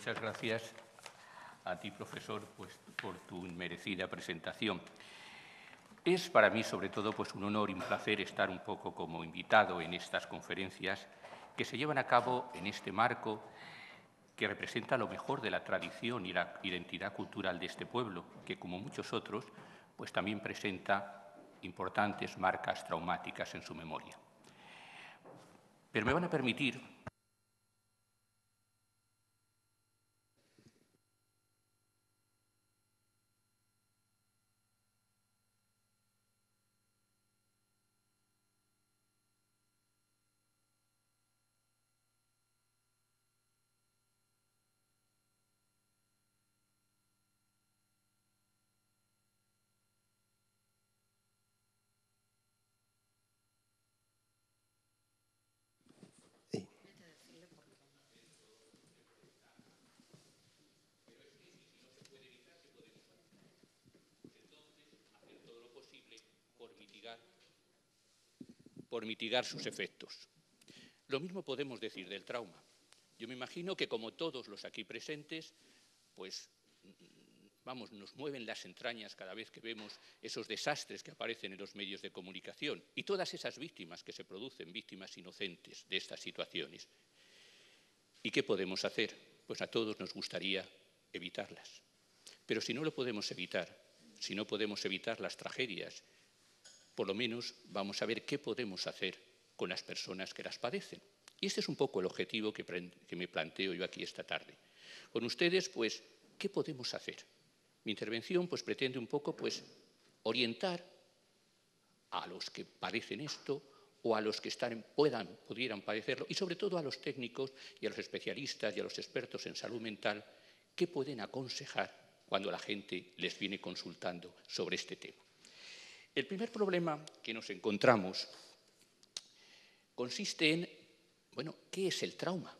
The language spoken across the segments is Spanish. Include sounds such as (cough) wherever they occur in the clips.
muchas gracias a ti, profesor, pues, por tu merecida presentación. Es para mí, sobre todo, pues, un honor y un placer estar un poco como invitado en estas conferencias que se llevan a cabo en este marco que representa lo mejor de la tradición y la identidad cultural de este pueblo, que, como muchos otros, pues también presenta importantes marcas traumáticas en su memoria. Pero me van a permitir por mitigar sus efectos. Lo mismo podemos decir del trauma. Yo me imagino que como todos los aquí presentes, pues vamos, nos mueven las entrañas cada vez que vemos esos desastres que aparecen en los medios de comunicación y todas esas víctimas que se producen, víctimas inocentes de estas situaciones. ¿Y qué podemos hacer? Pues a todos nos gustaría evitarlas. Pero si no lo podemos evitar, si no podemos evitar las tragedias por lo menos vamos a ver qué podemos hacer con las personas que las padecen. Y este es un poco el objetivo que, me planteo yo aquí esta tarde. Con ustedes, pues, ¿qué podemos hacer? Mi intervención, pues, pretende un poco, pues, orientar a los que padecen esto o a los que puedan, pudieran padecerlo, y sobre todo a los técnicos y a los especialistas y a los expertos en salud mental, qué pueden aconsejar cuando la gente les viene consultando sobre este tema. El primer problema que nos encontramos consiste en, bueno, ¿qué es el trauma?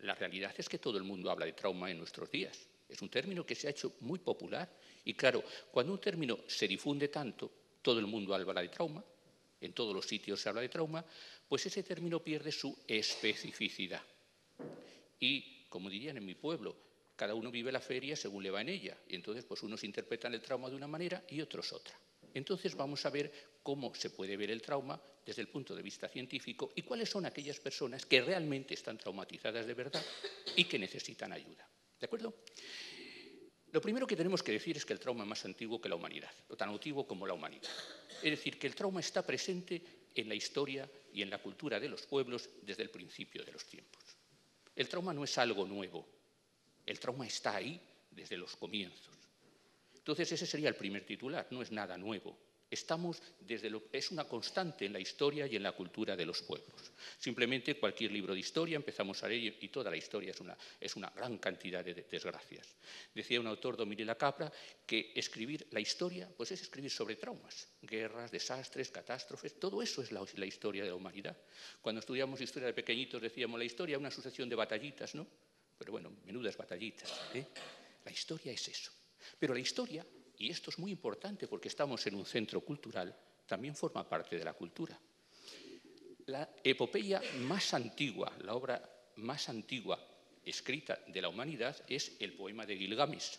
La realidad es que todo el mundo habla de trauma en nuestros días. Es un término que se ha hecho muy popular y claro, cuando un término se difunde tanto, todo el mundo habla de trauma, en todos los sitios se habla de trauma, pues ese término pierde su especificidad. Y, como dirían en mi pueblo, cada uno vive la feria según le va en ella. Y entonces, pues unos interpretan el trauma de una manera y otros otra. Entonces vamos a ver cómo se puede ver el trauma desde el punto de vista científico y cuáles son aquellas personas que realmente están traumatizadas de verdad y que necesitan ayuda. ¿De acuerdo? Lo primero que tenemos que decir es que el trauma es más antiguo que la humanidad, o tan antiguo como la humanidad. Es decir, que el trauma está presente en la historia y en la cultura de los pueblos desde el principio de los tiempos. El trauma no es algo nuevo, el trauma está ahí desde los comienzos. Entonces ese sería el primer titular, no es nada nuevo. Estamos desde lo, es una constante en la historia y en la cultura de los pueblos. Simplemente cualquier libro de historia empezamos a leer y toda la historia es una, es una gran cantidad de desgracias. Decía un autor, Dominila Capra, que escribir la historia pues es escribir sobre traumas, guerras, desastres, catástrofes, todo eso es la, la historia de la humanidad. Cuando estudiamos historia de pequeñitos decíamos la historia es una sucesión de batallitas, ¿no? Pero bueno, menudas batallitas. ¿eh? La historia es eso. Pero la historia, y esto es muy importante porque estamos en un centro cultural, también forma parte de la cultura. La epopeya más antigua, la obra más antigua escrita de la humanidad es el poema de Gilgamesh.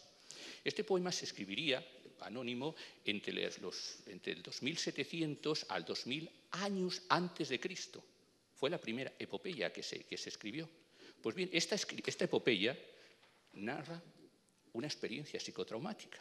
Este poema se escribiría anónimo entre, el 2700 al 2000 años antes de Cristo. Fue la primera epopeya que se, escribió. Pues bien, esta, esta epopeya narra una experiencia psicotraumática.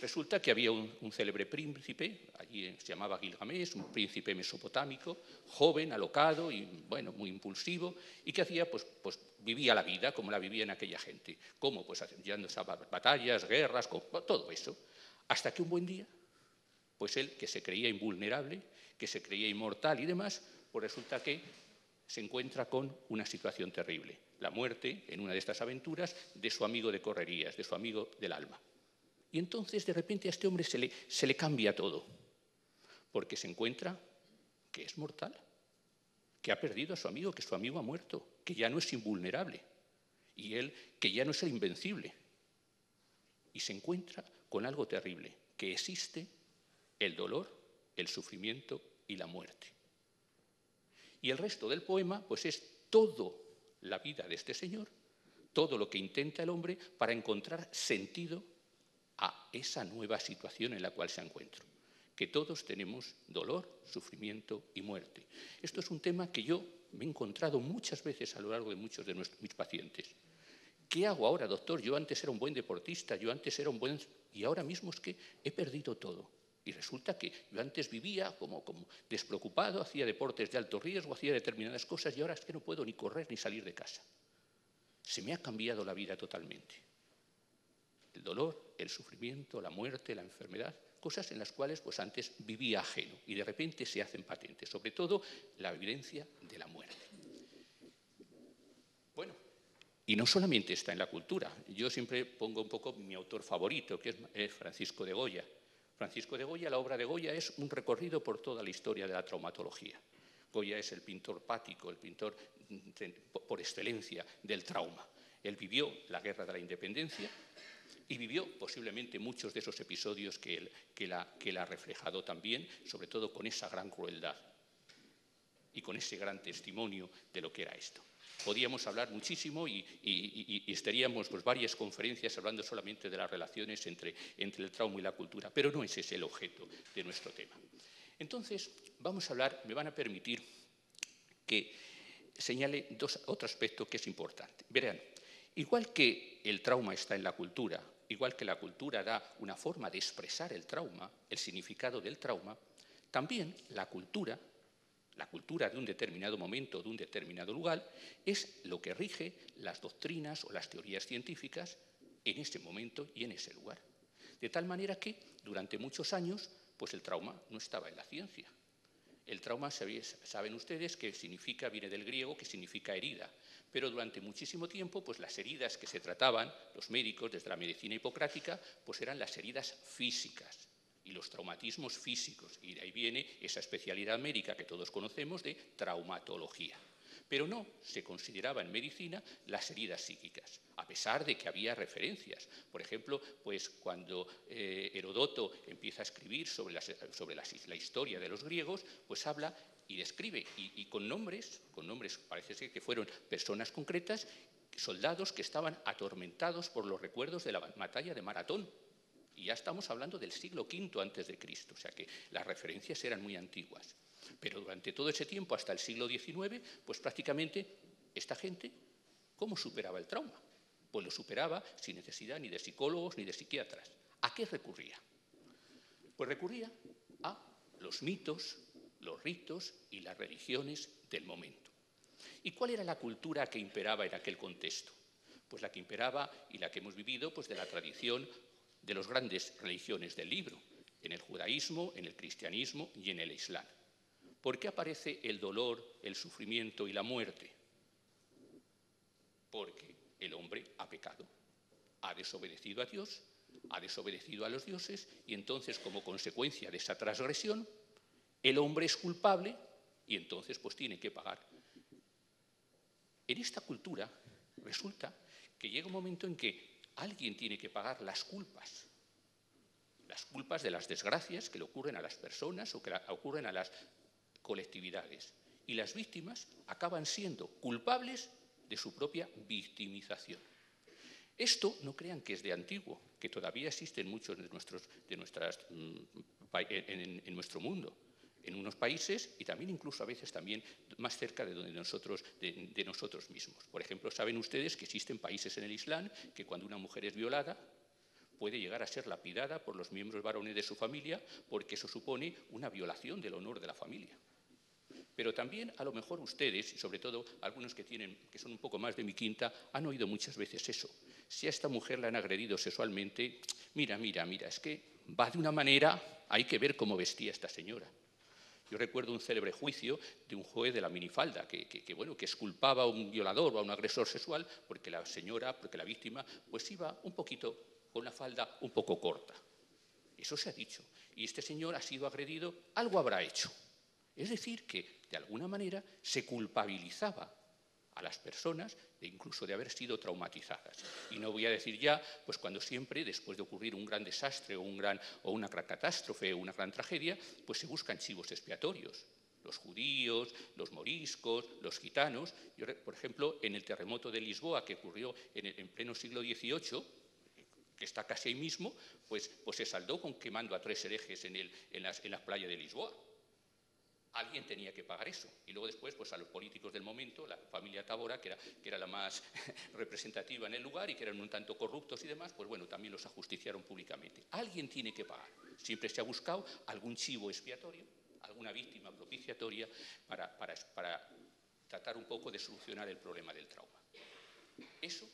Resulta que había un, célebre príncipe, allí se llamaba Gilgamesh, un príncipe mesopotámico, joven, alocado y bueno, muy impulsivo, y que hacía, pues, pues vivía la vida como la vivían aquella gente. ¿Cómo? Pues haciendo batallas, guerras, todo eso. Hasta que un buen día, pues él, que se creía invulnerable, que se creía inmortal y demás, pues resulta que se encuentra con una situación terrible, la muerte, en una de estas aventuras, de su amigo de correrías, de su amigo del alma. Y entonces de repente a este hombre se le, se le cambia todo, porque se encuentra que es mortal, que ha perdido a su amigo, que su amigo ha muerto, que ya no es invulnerable, y él que ya no es el invencible. Y se encuentra con algo terrible, que existe el dolor, el sufrimiento y la muerte. Y el resto del poema, pues es toda la vida de este señor, todo lo que intenta el hombre para encontrar sentido a esa nueva situación en la cual se encuentra. Que todos tenemos dolor, sufrimiento y muerte. Esto es un tema que yo me he encontrado muchas veces a lo largo de muchos de mis pacientes. ¿Qué hago ahora, doctor? Yo antes era un buen deportista, yo antes era un buen... y ahora mismo es que he perdido todo. Y resulta que yo antes vivía como, despreocupado, hacía deportes de alto riesgo, hacía determinadas cosas y ahora es que no puedo ni correr ni salir de casa. Se me ha cambiado la vida totalmente. El dolor, el sufrimiento, la muerte, la enfermedad, cosas en las cuales pues antes vivía ajeno y de repente se hacen patentes, sobre todo la evidencia de la muerte. Bueno, y no solamente está en la cultura, yo siempre pongo un poco mi autor favorito, que es Francisco de Goya. Francisco de Goya, la obra de Goya es un recorrido por toda la historia de la traumatología. Goya es el pintor pático, el pintor por excelencia del trauma. Él vivió la guerra de la independencia y vivió posiblemente muchos de esos episodios que él, la, que ha reflejado también, sobre todo con esa gran crueldad y con ese gran testimonio de lo que era esto. Podíamos hablar muchísimo y, estaríamos pues, varias conferencias hablando solamente de las relaciones entre, entre el trauma y la cultura, pero no ese es el objeto de nuestro tema. Entonces, vamos a hablar, me van a permitir que señale dos, otro aspecto que es importante. Verán, igual que el trauma está en la cultura, igual que la cultura da una forma de expresar el trauma, el significado del trauma, también la cultura la cultura de un determinado momento, de un determinado lugar, es lo que rige las doctrinas o las teorías científicas en ese momento y en ese lugar. De tal manera que durante muchos años, pues el trauma no estaba en la ciencia. El trauma, saben ustedes, que significa, viene del griego, que significa herida. Pero durante muchísimo tiempo, pues las heridas que se trataban, los médicos desde la medicina hipocrática, pues eran las heridas físicas y los traumatismos físicos. Y de ahí viene esa especialidad médica que todos conocemos de traumatología. Pero no se consideraba en medicina las heridas psíquicas, a pesar de que había referencias. Por ejemplo, pues cuando eh, Herodoto empieza a escribir sobre, la, historia de los griegos, pues habla y describe, y, y, con nombres, con nombres parece ser que fueron personas concretas, soldados que estaban atormentados por los recuerdos de la batalla de Maratón, y ya estamos hablando del siglo V antes de Cristo, o sea que las referencias eran muy antiguas. Pero durante todo ese tiempo, hasta el siglo XIX, pues prácticamente esta gente, ¿cómo superaba el trauma? Pues lo superaba sin necesidad ni de psicólogos ni de psiquiatras. ¿A qué recurría? Pues recurría a los mitos, los ritos y las religiones del momento. ¿Y cuál era la cultura que imperaba en aquel contexto? Pues la que imperaba y la que hemos vivido pues de la tradición de las grandes religiones del libro, en el judaísmo, en el cristianismo y en el islam. ¿Por qué aparece el dolor, el sufrimiento y la muerte? Porque el hombre ha pecado, ha desobedecido a Dios, ha desobedecido a los dioses y entonces como consecuencia de esa transgresión, el hombre es culpable y entonces pues tiene que pagar. En esta cultura resulta que llega un momento en que alguien tiene que pagar las culpas. Las culpas de las desgracias que le ocurren a las personas o que ocurren a las colectividades. Y las víctimas acaban siendo culpables de su propia victimización. Esto no crean que es de antiguo, que todavía existe en muchos de, nuestros, de nuestras, mm, en nuestro mundo en unos países y también incluso a veces también más cerca de, donde nosotros, de, nosotros mismos. Por ejemplo, saben ustedes que existen países en el Islam que cuando una mujer es violada puede llegar a ser lapidada por los miembros varones de su familia porque eso supone una violación del honor de la familia. Pero también a lo mejor ustedes, y sobre todo algunos que, tienen, que son un poco más de mi quinta, han oído muchas veces eso. Si a esta mujer la han agredido sexualmente, mira, mira, mira, es que va de una manera, hay que ver cómo vestía esta señora. Yo recuerdo un célebre juicio de un juez de la minifalda que, bueno, que exculpaba a un violador o a un agresor sexual porque la señora, porque la víctima, pues iba un poquito con la falda un poco corta. Eso se ha dicho. Y este señor ha sido agredido, algo habrá hecho. Es decir, que de alguna manera se culpabilizaba a las personas incluso de haber sido traumatizadas. Y no voy a decir ya, pues cuando siempre, después de ocurrir un gran desastre o, un gran, o una gran catástrofe o una gran tragedia, pues se buscan chivos expiatorios. los judíos, los moriscos, los gitanos. por ejemplo, en el terremoto de Lisboa que ocurrió en, pleno siglo XVIII, que está casi ahí mismo, pues, pues se saldó con quemando a tres herejes en, las, en playa de Lisboa. Alguien tenía que pagar eso. Y luego después, pues a los políticos del momento, la familia Tabora, que era, la más (laughs) representativa en el lugar y que eran un tanto corruptos y demás, pues bueno, también los ajusticiaron públicamente. Alguien tiene que pagar. Siempre se ha buscado algún chivo expiatorio alguna víctima propiciatoria para, tratar un poco de solucionar el problema del trauma. Eso,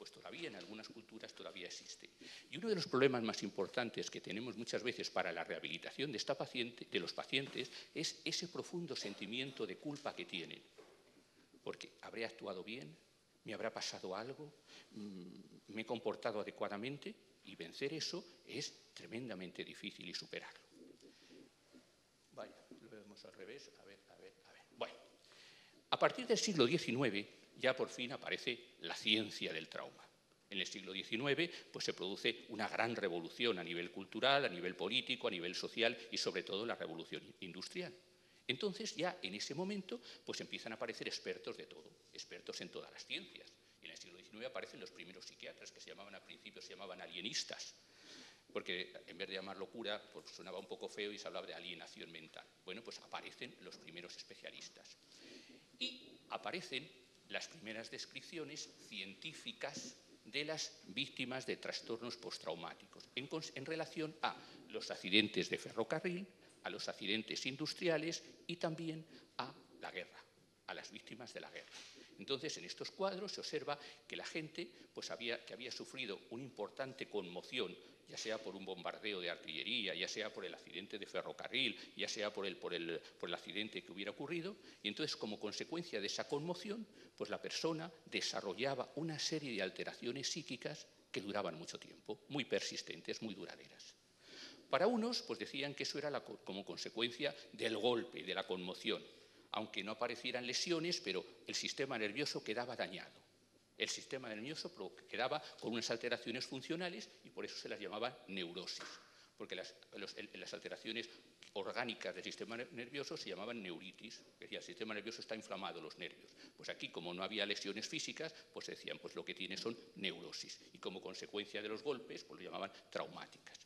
pues todavía en algunas culturas todavía existe. Y uno de los problemas más importantes que tenemos muchas veces para la rehabilitación de, esta paciente, de los pacientes es ese profundo sentimiento de culpa que tienen. Porque habré actuado bien, me habrá pasado algo, mm, me he comportado adecuadamente y vencer eso es tremendamente difícil y superarlo al revés. A ver, a ver, a ver. Bueno, a partir del siglo XIX ya por fin aparece la ciencia del trauma. En el siglo XIX pues, se produce una gran revolución a nivel cultural, a nivel político, a nivel social y sobre todo la revolución industrial. Entonces ya en ese momento pues empiezan a aparecer expertos de todo, expertos en todas las ciencias. Y en el siglo XIX aparecen los primeros psiquiatras que se llamaban al principio se llamaban alienistas, porque en vez de llamar locura, pues sonaba un poco feo y se hablaba de alienación mental. Bueno, pues aparecen los primeros especialistas. Y aparecen las primeras descripciones científicas de las víctimas de trastornos postraumáticos en, en relación a los accidentes de ferrocarril, a los accidentes industriales y también a la guerra, a las víctimas de la guerra. Entonces, en estos cuadros se observa que la gente pues, había, que había sufrido una importante conmoción ya sea por un bombardeo de artillería, ya sea por el accidente de ferrocarril, ya sea por el, por el, por el accidente que hubiera ocurrido, y entonces como consecuencia de esa conmoción, pues la persona desarrollaba una serie de alteraciones psíquicas que duraban mucho tiempo, muy persistentes, muy duraderas. Para unos, pues decían que eso era como consecuencia del golpe, de la conmoción, aunque no aparecieran lesiones, pero el sistema nervioso quedaba dañado el sistema nervioso quedaba con unas alteraciones funcionales y por eso se las llamaba neurosis, porque las, alteraciones orgánicas del sistema nervioso se llamaban neuritis, decía, el sistema nervioso está inflamado, los nervios. Pues aquí, como no había lesiones físicas, pues decían, pues lo que tiene son neurosis, y como consecuencia de los golpes, pues lo llamaban traumáticas.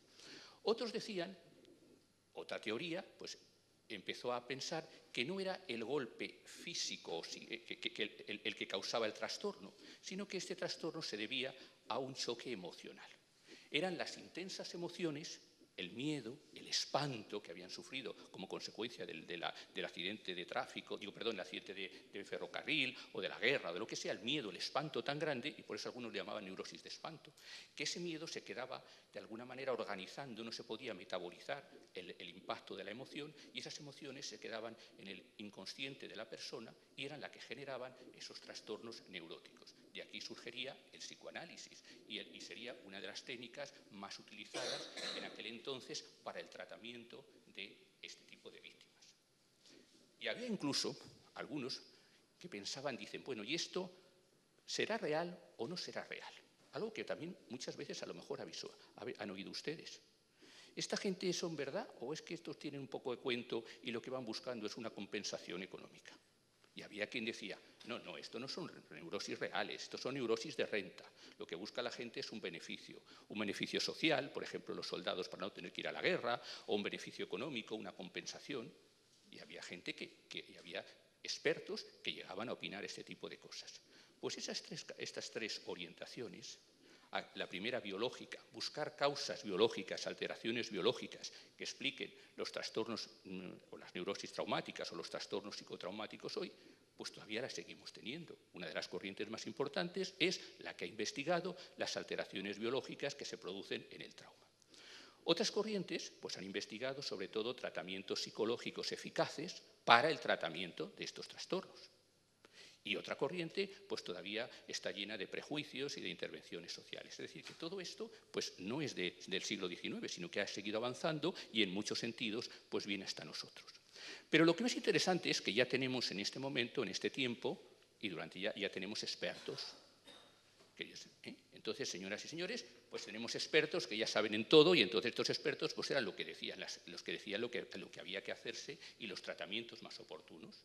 Otros decían, otra teoría, pues empezó a pensar que no era el golpe físico eh, el, que causaba el trastorno, sino que este trastorno se debía a un choque emocional. Eran las intensas emociones el miedo, el espanto que habían sufrido como consecuencia del, accidente de tráfico, digo, perdón, el accidente de, ferrocarril o de la guerra o de lo que sea, el miedo, el espanto tan grande, y por eso algunos le llamaban neurosis de espanto, que ese miedo se quedaba de alguna manera organizando, no se podía metabolizar el, el impacto de la emoción y esas emociones se quedaban en el inconsciente de la persona y eran las que generaban esos trastornos neuróticos. De aquí surgiría el psicoanálisis y, sería una de las técnicas más utilizadas en aquel entonces para el tratamiento de este tipo de víctimas. Y había incluso algunos que pensaban, dicen, bueno, ¿y esto será real o no será real? Algo que también muchas veces a lo mejor avisó, han oído ustedes. ¿Esta gente son verdad o es que estos tienen un poco de cuento y lo que van buscando es una compensación económica? Y había quien decía, no, no, esto no son neurosis reales, esto son neurosis de renta. Lo que busca la gente es un beneficio, un beneficio social, por ejemplo, los soldados para no tener que ir a la guerra, o un beneficio económico, una compensación. Y había gente que, y había expertos que llegaban a opinar este tipo de cosas. Pues esas estas tres orientaciones la primera biológica, buscar causas biológicas, alteraciones biológicas que expliquen los trastornos mm, o las neurosis traumáticas o los trastornos psicotraumáticos hoy, pues todavía las seguimos teniendo. Una de las corrientes más importantes es la que ha investigado las alteraciones biológicas que se producen en el trauma. Otras corrientes pues, han investigado sobre todo tratamientos psicológicos eficaces para el tratamiento de estos trastornos. Y otra corriente, pues todavía está llena de prejuicios y de intervenciones sociales. Es decir, que todo esto, pues no es del siglo XIX, sino que ha seguido avanzando y en muchos sentidos, pues viene hasta nosotros. Pero lo que más interesante es que ya tenemos en este momento, en este tiempo, y durante ya, ya tenemos expertos. ¿eh? entonces, señoras y señores, pues tenemos expertos que ya saben en todo y entonces estos expertos pues eran lo que decían, los que decían lo que, lo que había que hacerse y los tratamientos más oportunos.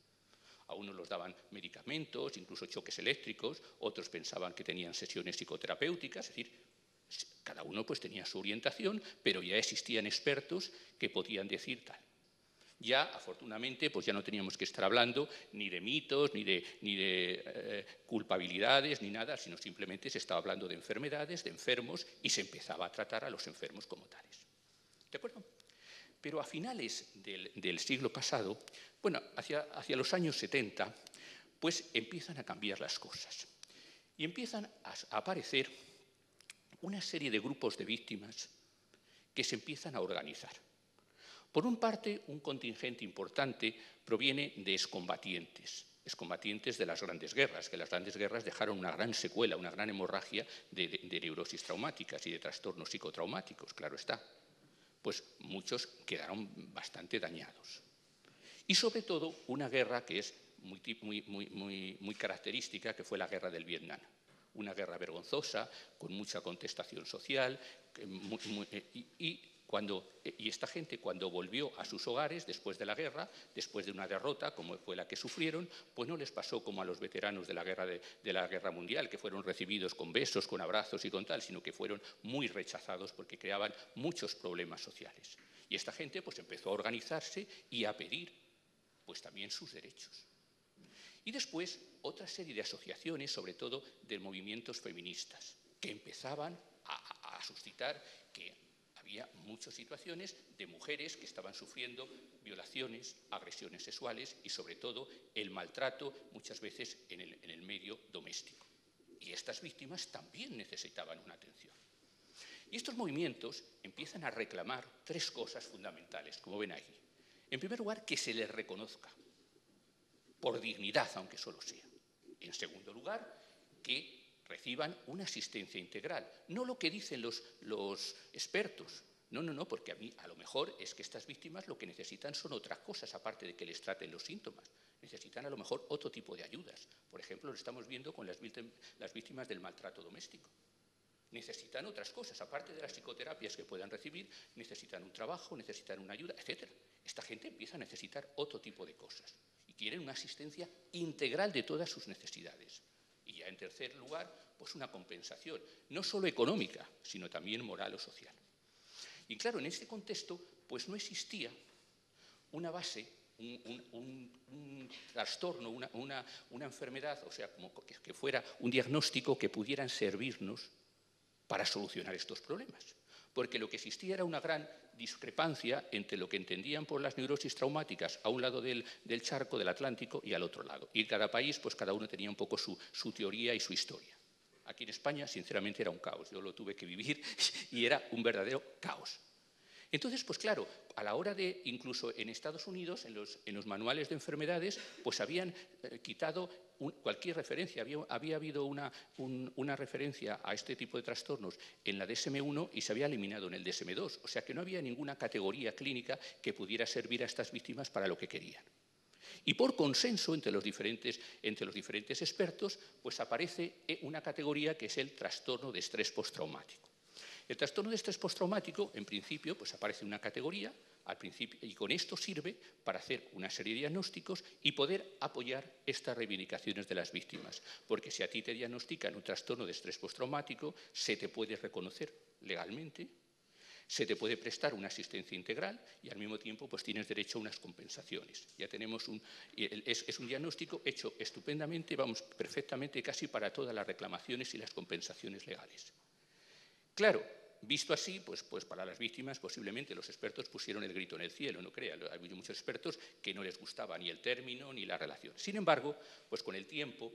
A unos los daban medicamentos, incluso choques eléctricos, otros pensaban que tenían sesiones psicoterapéuticas, es decir, cada uno pues tenía su orientación, pero ya existían expertos que podían decir tal. Ya, afortunadamente, pues ya no teníamos que estar hablando ni de mitos, ni de, eh, culpabilidades, ni nada, sino simplemente se estaba hablando de enfermedades, de enfermos, y se empezaba a tratar a los enfermos como tales. ¿De acuerdo? Pero a finales del, siglo pasado, bueno, hacia, los años 70, pues empiezan a cambiar las cosas. Y empiezan a aparecer una serie de grupos de víctimas que se empiezan a organizar. Por un parte, un contingente importante proviene de excombatientes, excombatientes de las grandes guerras, que las grandes guerras dejaron una gran secuela, una gran hemorragia de, neurosis traumáticas y de trastornos psicotraumáticos, claro está. Pues muchos quedaron bastante dañados. Y sobre todo una guerra que es muy, muy, muy característica, que fue la guerra del Vietnam una guerra vergonzosa, con mucha contestación social, eh, y, cuando, y esta gente cuando volvió a sus hogares después de la guerra, después de una derrota como fue la que sufrieron, pues no les pasó como a los veteranos de la guerra, mundial, que fueron recibidos con besos, con abrazos y con tal, sino que fueron muy rechazados porque creaban muchos problemas sociales. Y esta gente pues empezó a organizarse y a pedir pues también sus derechos. Y después otra serie de asociaciones, sobre todo de movimientos feministas, que empezaban a suscitar que había muchas situaciones de mujeres que estaban sufriendo violaciones, agresiones sexuales y sobre todo el maltrato muchas veces en el, en el medio doméstico. Y estas víctimas también necesitaban una atención. Y estos movimientos empiezan a reclamar tres cosas fundamentales, como ven aquí. En primer lugar, que se les reconozca, por dignidad, aunque solo sea. En segundo lugar, que reciban una asistencia integral, no lo que dicen los, los expertos, no, no, no, porque a mí a lo mejor es que estas víctimas lo que necesitan son otras cosas, aparte de que les traten los síntomas. Necesitan a lo mejor otro tipo de ayudas. Por ejemplo, lo estamos viendo con las, las víctimas del maltrato doméstico. Necesitan otras cosas, aparte de las psicoterapias que puedan recibir, necesitan un trabajo, necesitan una ayuda, etc. Esta gente empieza a necesitar otro tipo de cosas y quieren una asistencia integral de todas sus necesidades. Y ya en tercer lugar, pues una compensación, no solo económica, sino también moral o social. Y claro, en este contexto, pues no existía una base, un, trastorno, una, enfermedad, o sea, como que fuera un diagnóstico que pudieran servirnos para solucionar estos problemas. Porque lo que existía era una gran discrepancia entre lo que entendían por las neurosis traumáticas a un lado del, charco del Atlántico y al otro lado. Y cada país, pues cada uno tenía un poco su teoría y su historia. Aquí en España, sinceramente, era un caos. Yo lo tuve que vivir (laughs) y era un verdadero caos. Entonces, pues claro, a la hora de, incluso en Estados Unidos, en los, manuales de enfermedades, pues habían eh, quitado cualquier referencia. Había, habido una, una, referencia a este tipo de trastornos en la DSM-1 y se había eliminado en el DSM-2. O sea que no había ninguna categoría clínica que pudiera servir a estas víctimas para lo que querían. Y por consenso entre los diferentes, entre los diferentes expertos, pues aparece eh, una categoría que es el trastorno de estrés postraumático. El trastorno de estrés postraumático, en principio, pues aparece una categoría al principio, y con esto sirve para hacer una serie de diagnósticos y poder apoyar estas reivindicaciones de las víctimas. Porque si a ti te diagnostican un trastorno de estrés postraumático, se te puede reconocer legalmente se te puede prestar una asistencia integral y al mismo tiempo pues tienes derecho a unas compensaciones. Ya tenemos un, es, es un diagnóstico hecho estupendamente, vamos, perfectamente casi para todas las reclamaciones y las compensaciones legales. Claro, visto así, pues, pues, para las víctimas posiblemente los expertos pusieron el grito en el cielo, no crea, hay muchos expertos que no les gustaba ni el término ni la relación. Sin embargo, pues con el tiempo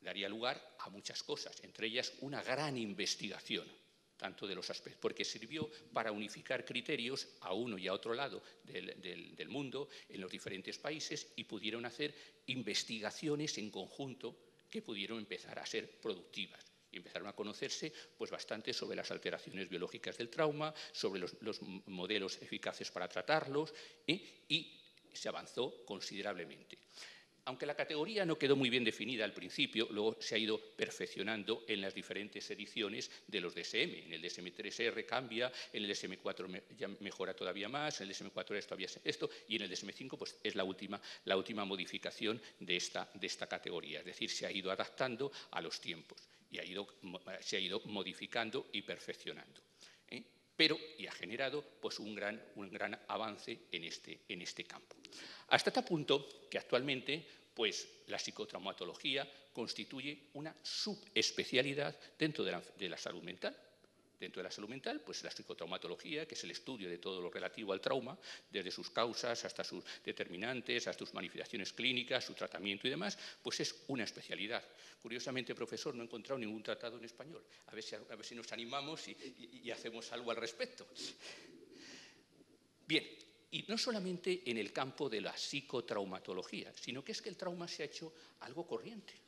daría lugar a muchas cosas, entre ellas una gran investigación tanto de los aspectos, porque sirvió para unificar criterios a uno y a otro lado del, mundo, en los diferentes países, y pudieron hacer investigaciones en conjunto que pudieron empezar a ser productivas. Y empezaron a conocerse pues, bastante sobre las alteraciones biológicas del trauma, sobre los, modelos eficaces para tratarlos, ¿eh? y se avanzó considerablemente. Aunque la categoría no quedó muy bien definida al principio, luego se ha ido perfeccionando en las diferentes ediciones de los DSM. En el DSM-3R cambia, en el DSM-4 ya mejora todavía más, en el DSM-4 es todavía esto, y en el DSM-5 pues, es la última, modificación de esta categoría. Es decir, se ha ido adaptando a los tiempos y ido, se ha ido modificando y perfeccionando. ¿eh? Pero y ha generado pues, un, gran, un gran avance en este, en este campo. Hasta tal punto que actualmente pues, la psicotraumatología constituye una subespecialidad dentro de la salud mental. Dentro de la salud mental, pues la psicotraumatología, que es el estudio de todo lo relativo al trauma, desde sus causas hasta sus determinantes, hasta sus manifestaciones clínicas, su tratamiento y demás, pues es una especialidad. Curiosamente, profesor, no he encontrado ningún tratado en español. A ver si, a ver si nos animamos y, y, y hacemos algo al respecto. Bien, y no solamente en el campo de la psicotraumatología, sino que es que el trauma se ha hecho algo corriente.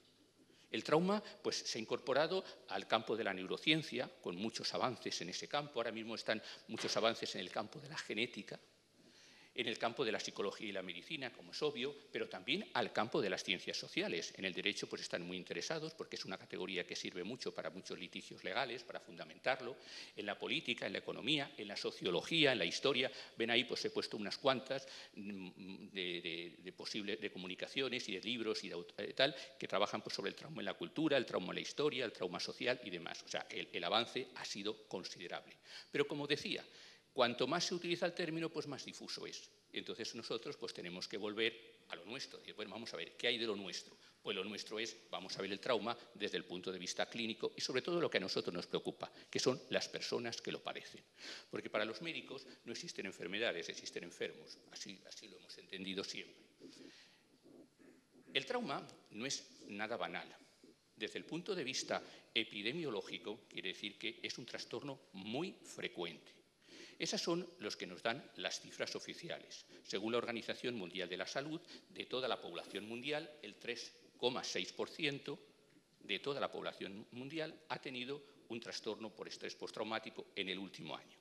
El trauma pues, se ha incorporado al campo de la neurociencia, con muchos avances en ese campo. Ahora mismo están muchos avances en el campo de la genética, en el campo de la psicología y la medicina, como es obvio, pero también al campo de las ciencias sociales. En el derecho pues están muy interesados porque es una categoría que sirve mucho para muchos litigios legales, para fundamentarlo. En la política, en la economía, en la sociología, en la historia, ven ahí pues he puesto unas cuantas mm, de, de, posibles de comunicaciones y de libros y de, de tal que trabajan pues, sobre el trauma en la cultura, el trauma en la historia, el trauma social y demás. O sea, el avance ha sido considerable. Pero como decía, Cuanto más se utiliza el término, pues más difuso es. Entonces nosotros pues tenemos que volver a lo nuestro. Decir, vamos a ver, ¿qué hay de lo nuestro? Pues lo nuestro es, vamos a ver el trauma desde el punto de vista clínico y sobre todo lo que a nosotros nos preocupa, que son las personas que lo padecen. Porque para los médicos no existen enfermedades, existen enfermos. Así lo hemos entendido siempre. El trauma no es nada banal. Desde el punto de vista epidemiológico, quiere decir que es un trastorno muy frecuente. Esas son los que nos dan las cifras oficiales. Según la Organización Mundial de la Salud, de toda la población mundial, el 3,6% de toda la población mundial ha tenido un trastorno por estrés postraumático en el último año.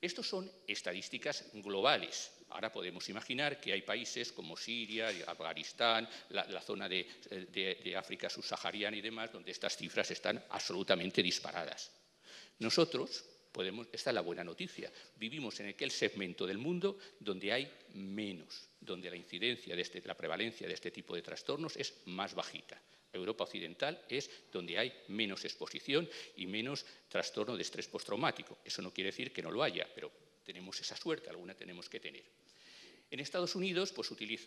Estos son estadísticas globales. Ahora podemos imaginar que hay países como Siria, Afganistán, la, zona de África subsahariana y demás, donde estas cifras están absolutamente disparadas. Nosotros, Esta es la buena noticia. Vivimos en aquel segmento del mundo donde hay menos, donde la incidencia, de este, la prevalencia de este tipo de trastornos es más bajita. Europa Occidental es donde hay menos exposición y menos trastorno de estrés postraumático. Eso no quiere decir que no lo haya, pero tenemos esa suerte, alguna tenemos que tener. En Estados Unidos pues, utiliz,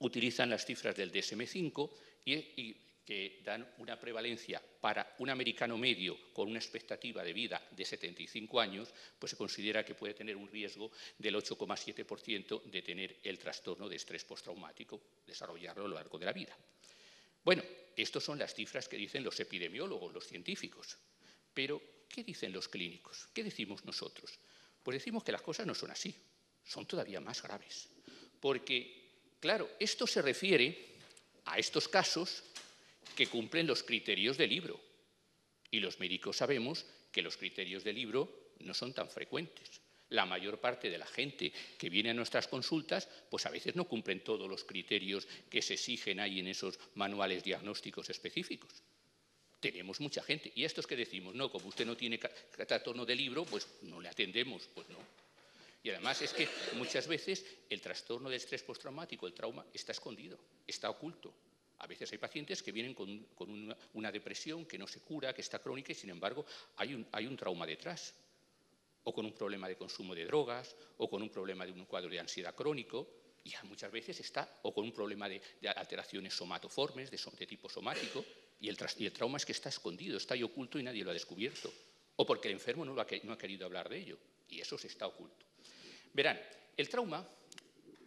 utilizan las cifras del DSM-5 y, y que dan una prevalencia para un americano medio con una expectativa de vida de 75 años, pues se considera que puede tener un riesgo del 8,7% de tener el trastorno de estrés postraumático, desarrollarlo a lo largo de la vida. Bueno, estas son las cifras que dicen los epidemiólogos, los científicos. Pero, ¿qué dicen los clínicos? ¿Qué decimos nosotros? Pues decimos que las cosas no son así, son todavía más graves. Porque, claro, esto se refiere a estos casos que cumplen los criterios del libro. Y los médicos sabemos que los criterios del libro no son tan frecuentes. La mayor parte de la gente que viene a nuestras consultas, pues a veces no cumplen todos los criterios que se exigen ahí en esos manuales diagnósticos específicos. Tenemos mucha gente. Y estos que decimos, no, como usted no tiene trastorno de libro, pues no le atendemos, pues no. Y además es que muchas veces el trastorno de estrés postraumático, el trauma, está escondido, está oculto. A veces hay pacientes que vienen con, una, depresión que no se cura, que está crónica y sin embargo hay un, trauma detrás. O con un problema de consumo de drogas, o con un problema de un cuadro de ansiedad crónico, y muchas veces está, o con un problema de, alteraciones somatoformes, de, tipo somático, y el, y el trauma es que está escondido, está ahí oculto y nadie lo ha descubierto. O porque el enfermo no, ha, no ha querido hablar de ello, y eso se está oculto. Verán, el trauma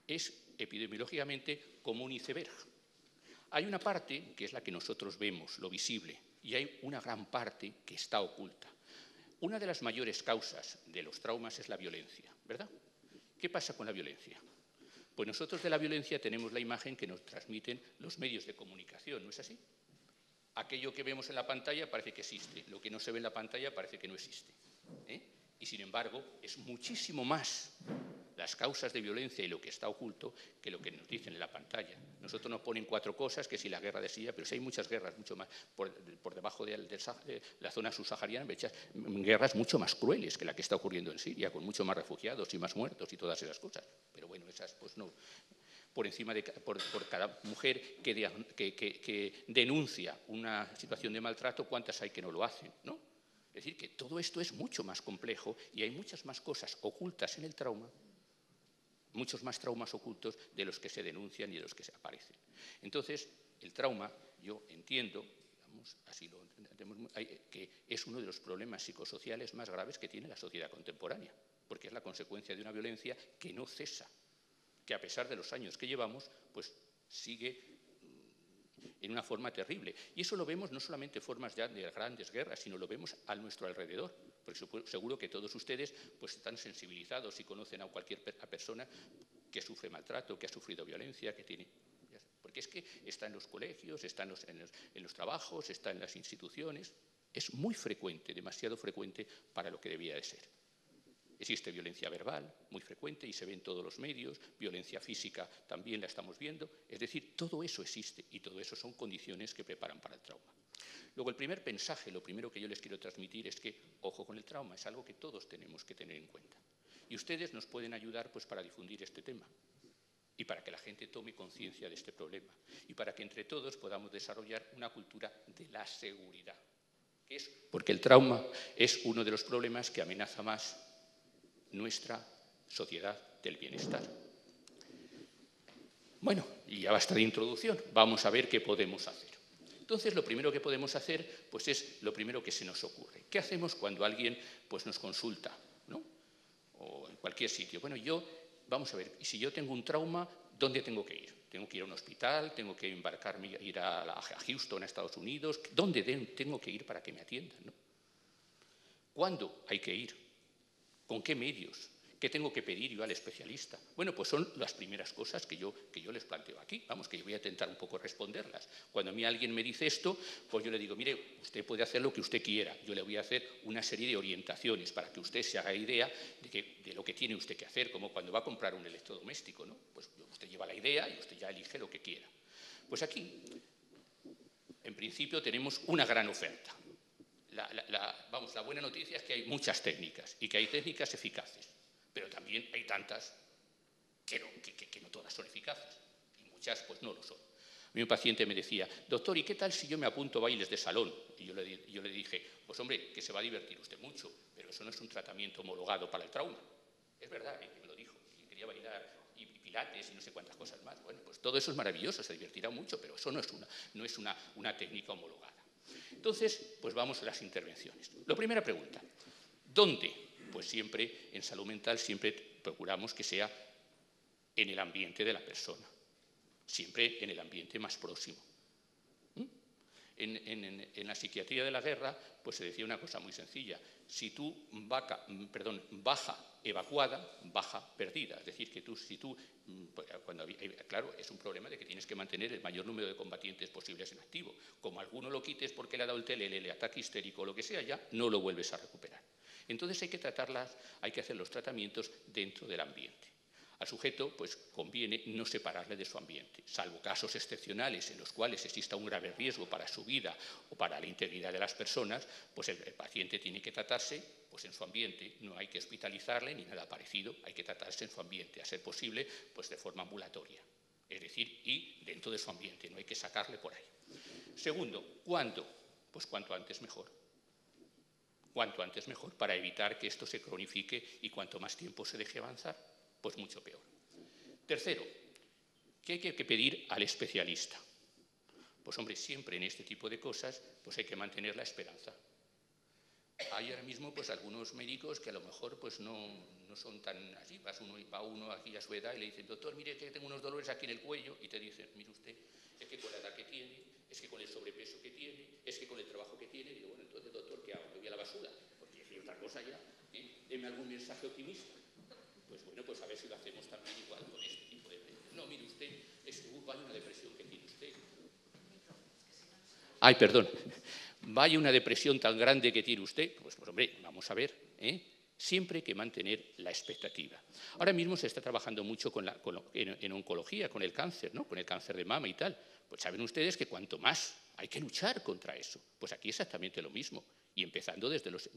es epidemiológicamente como un iceberg. Hay una parte que es la que nosotros vemos, lo visible, y hay una gran parte que está oculta. Una de las mayores causas de los traumas es la violencia, ¿verdad? ¿Qué pasa con la violencia? Pues nosotros de la violencia tenemos la imagen que nos transmiten los medios de comunicación, ¿no es así? Aquello que vemos en la pantalla parece que existe, lo que no se ve en la pantalla parece que no existe. ¿eh? Y sin embargo, es muchísimo más las causas de violencia y lo que está oculto que lo que nos dicen en la pantalla. Nosotros nos ponen cuatro cosas, que si la guerra de Siria, pero si hay muchas guerras, mucho más, por, debajo de, la zona subsahariana, guerras mucho más crueles que la que está ocurriendo en Siria, con mucho más refugiados y más muertos y todas esas cosas. Pero bueno, esas pues no, por encima de por, cada mujer que, que, denuncia una situación de maltrato, cuántas hay que no lo hacen, ¿no? Es decir, que todo esto es mucho más complejo y hay muchas más cosas ocultas en el trauma, muchos más traumas ocultos de los que se denuncian y de los que se aparecen. Entonces, el trauma, yo entiendo, así lo que es uno de los problemas psicosociales más graves que tiene la sociedad contemporánea, porque es la consecuencia de una violencia que no cesa que a pesar de los años que llevamos, pues sigue mm, en una forma terrible. Y eso lo vemos no solamente en formas ya de grandes guerras, sino lo vemos a nuestro alrededor. Porque seguro que todos ustedes pues, están sensibilizados y conocen a cualquier persona que sufre maltrato, que ha sufrido violencia, que tiene... Porque es que está en los colegios, está en los, en los trabajos, está en las instituciones. Es muy frecuente, demasiado frecuente para lo que debía de ser. Existe violencia verbal, muy frecuente, y se ve en todos los medios, violencia física también la estamos viendo. Es decir, todo eso existe y todo eso son condiciones que preparan para el trauma. Luego, el primer mensaje, lo primero que yo les quiero transmitir es que, ojo con el trauma, es algo que todos tenemos que tener en cuenta. Y ustedes nos pueden ayudar pues, para difundir este tema y para que la gente tome conciencia de este problema y para que entre todos podamos desarrollar una cultura de la seguridad. Porque el trauma es uno de los problemas que amenaza más nuestra sociedad del bienestar. Bueno, y ya basta de introducción, vamos a ver qué podemos hacer. Entonces, lo primero que podemos hacer, pues es lo primero que se nos ocurre. ¿Qué hacemos cuando alguien pues, nos consulta, ¿no? O en cualquier sitio. Bueno, yo, vamos a ver, si yo tengo un trauma, ¿dónde tengo que ir? ¿Tengo que ir a un hospital? ¿Tengo que embarcarme, ir a, Houston, a Estados Unidos? ¿Dónde tengo que ir para que me atiendan? ¿Cuándo hay que ir? ¿Con qué medios? ¿Qué tengo que pedir yo al especialista? Bueno, pues son las primeras cosas que yo, que yo les planteo aquí. Vamos, que yo voy a intentar un poco responderlas. Cuando a mí alguien me dice esto, pues yo le digo, mire, usted puede hacer lo que usted quiera. Yo le voy a hacer una serie de orientaciones para que usted se haga idea de, de lo que tiene usted que hacer, como cuando va a comprar un electrodoméstico. ¿no? Pues usted lleva la idea y usted ya elige lo que quiera. Pues aquí, en principio, tenemos una gran oferta la, vamos, la buena noticia es que hay muchas técnicas y que hay técnicas eficaces, pero también hay tantas que no, todas son eficaces y muchas pues no lo son. A un paciente me decía, doctor, ¿y qué tal si yo me apunto bailes de salón? Y yo le, le dije, pues hombre, que se va a divertir usted mucho, pero eso no es un tratamiento homologado para el trauma. Es verdad, ¿eh? me lo dijo, y quería bailar y, pilates y no sé cuántas cosas más. Bueno, pues todo eso es maravilloso, se divertirá mucho, pero eso no es una, no es una, una técnica homologada. Entonces, pues vamos a las intervenciones. La primera pregunta, ¿dónde? Pues siempre en salud mental siempre procuramos que sea en el ambiente de la persona, siempre en el ambiente más próximo. ¿Mm? En, la psiquiatría de la guerra, pues se decía una cosa muy sencilla. Si tú vaca, perdón, baja evacuada, baja perdida. Es decir, que tú, mm, pues, cuando, claro, es un problema de que tienes que mantener el mayor número de combatientes posibles en activo. Como alguno lo quites porque le ha dado el TLL, el ataque histérico o lo que sea, ya no lo vuelves a recuperar. Entonces hay que tratarlas, hay que hacer los tratamientos dentro del ambiente. Al sujeto, pues conviene no separarle de su ambiente, salvo casos excepcionales en los cuales exista un grave riesgo para su vida o para la integridad de las personas, pues el, paciente tiene que tratarse pues en su ambiente, no hay que hospitalizarle ni nada parecido, hay que tratarse en su ambiente, a ser posible, pues de forma ambulatoria, es decir, y dentro de su ambiente, no hay que sacarle por ahí. Segundo, ¿cuándo? Pues cuanto antes mejor. Cuanto antes mejor para evitar que esto se cronifique y cuanto más tiempo se deje avanzar pues mucho peor. Tercero, ¿qué hay que pedir al especialista? Pues hombre, siempre en este tipo de cosas pues hay que mantener la esperanza. Hay ahora mismo pues algunos médicos que a lo mejor pues no, no son tan así, va uno, va uno aquí a su edad y le dicen, doctor, mire que tengo unos dolores aquí en el cuello y te dicen, mire usted, es que con la edad que tiene, es que con el sobrepeso que tiene, es que con el trabajo que tiene, digo, bueno, entonces doctor, ¿qué hago? Me voy a la basura, porque hay otra cosa ya, ¿eh? deme algún mensaje optimista. Pues bueno, pues a ver si lo hacemos también igual con este tipo de... No, mire usted, es que vaya una depresión que tiene usted. Ay, perdón. Vaya una depresión tan grande que tiene usted. Pues, pues hombre, vamos a ver, ¿eh? Siempre hay que mantener la expectativa. Ahora mismo se está trabajando mucho en, oncología, con el cáncer, ¿no? con el cáncer de mama y tal. Pues saben ustedes que cuanto más hay que luchar contra eso. Pues aquí exactamente lo mismo. Y empezando desde los,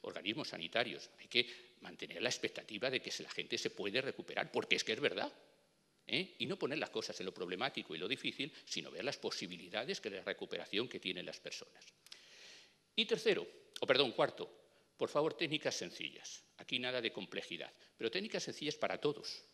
organismos sanitarios. Hay que mantener la expectativa de que la gente se puede recuperar, porque es que es verdad. ¿eh? Y no poner las cosas en lo problemático y lo difícil, sino ver las posibilidades de recuperación que tienen las personas. Y tercero, o perdón, cuarto, por favor, técnicas sencillas. Aquí nada de complejidad, pero técnicas sencillas para todos.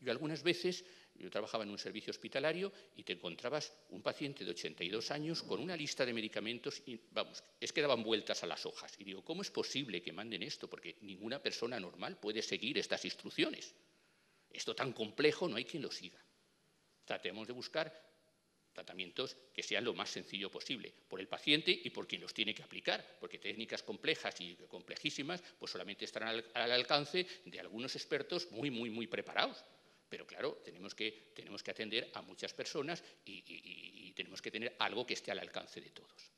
Yo algunas veces, yo trabajaba en un servicio hospitalario y te encontrabas un paciente de 82 años con una lista de medicamentos y, vamos, es que daban vueltas a las hojas. Y digo, ¿cómo es posible que manden esto? Porque ninguna persona normal puede seguir estas instrucciones. Esto tan complejo no hay quien lo siga. Tratemos de buscar tratamientos que sean lo más sencillo posible, por el paciente y por quien los tiene que aplicar, porque técnicas complejas y complejísimas pues solamente estarán al, alcance de algunos expertos muy, muy, muy preparados. Pero claro, tenemos que, atender a muchas personas y tenemos que tener algo que esté al alcance de todos.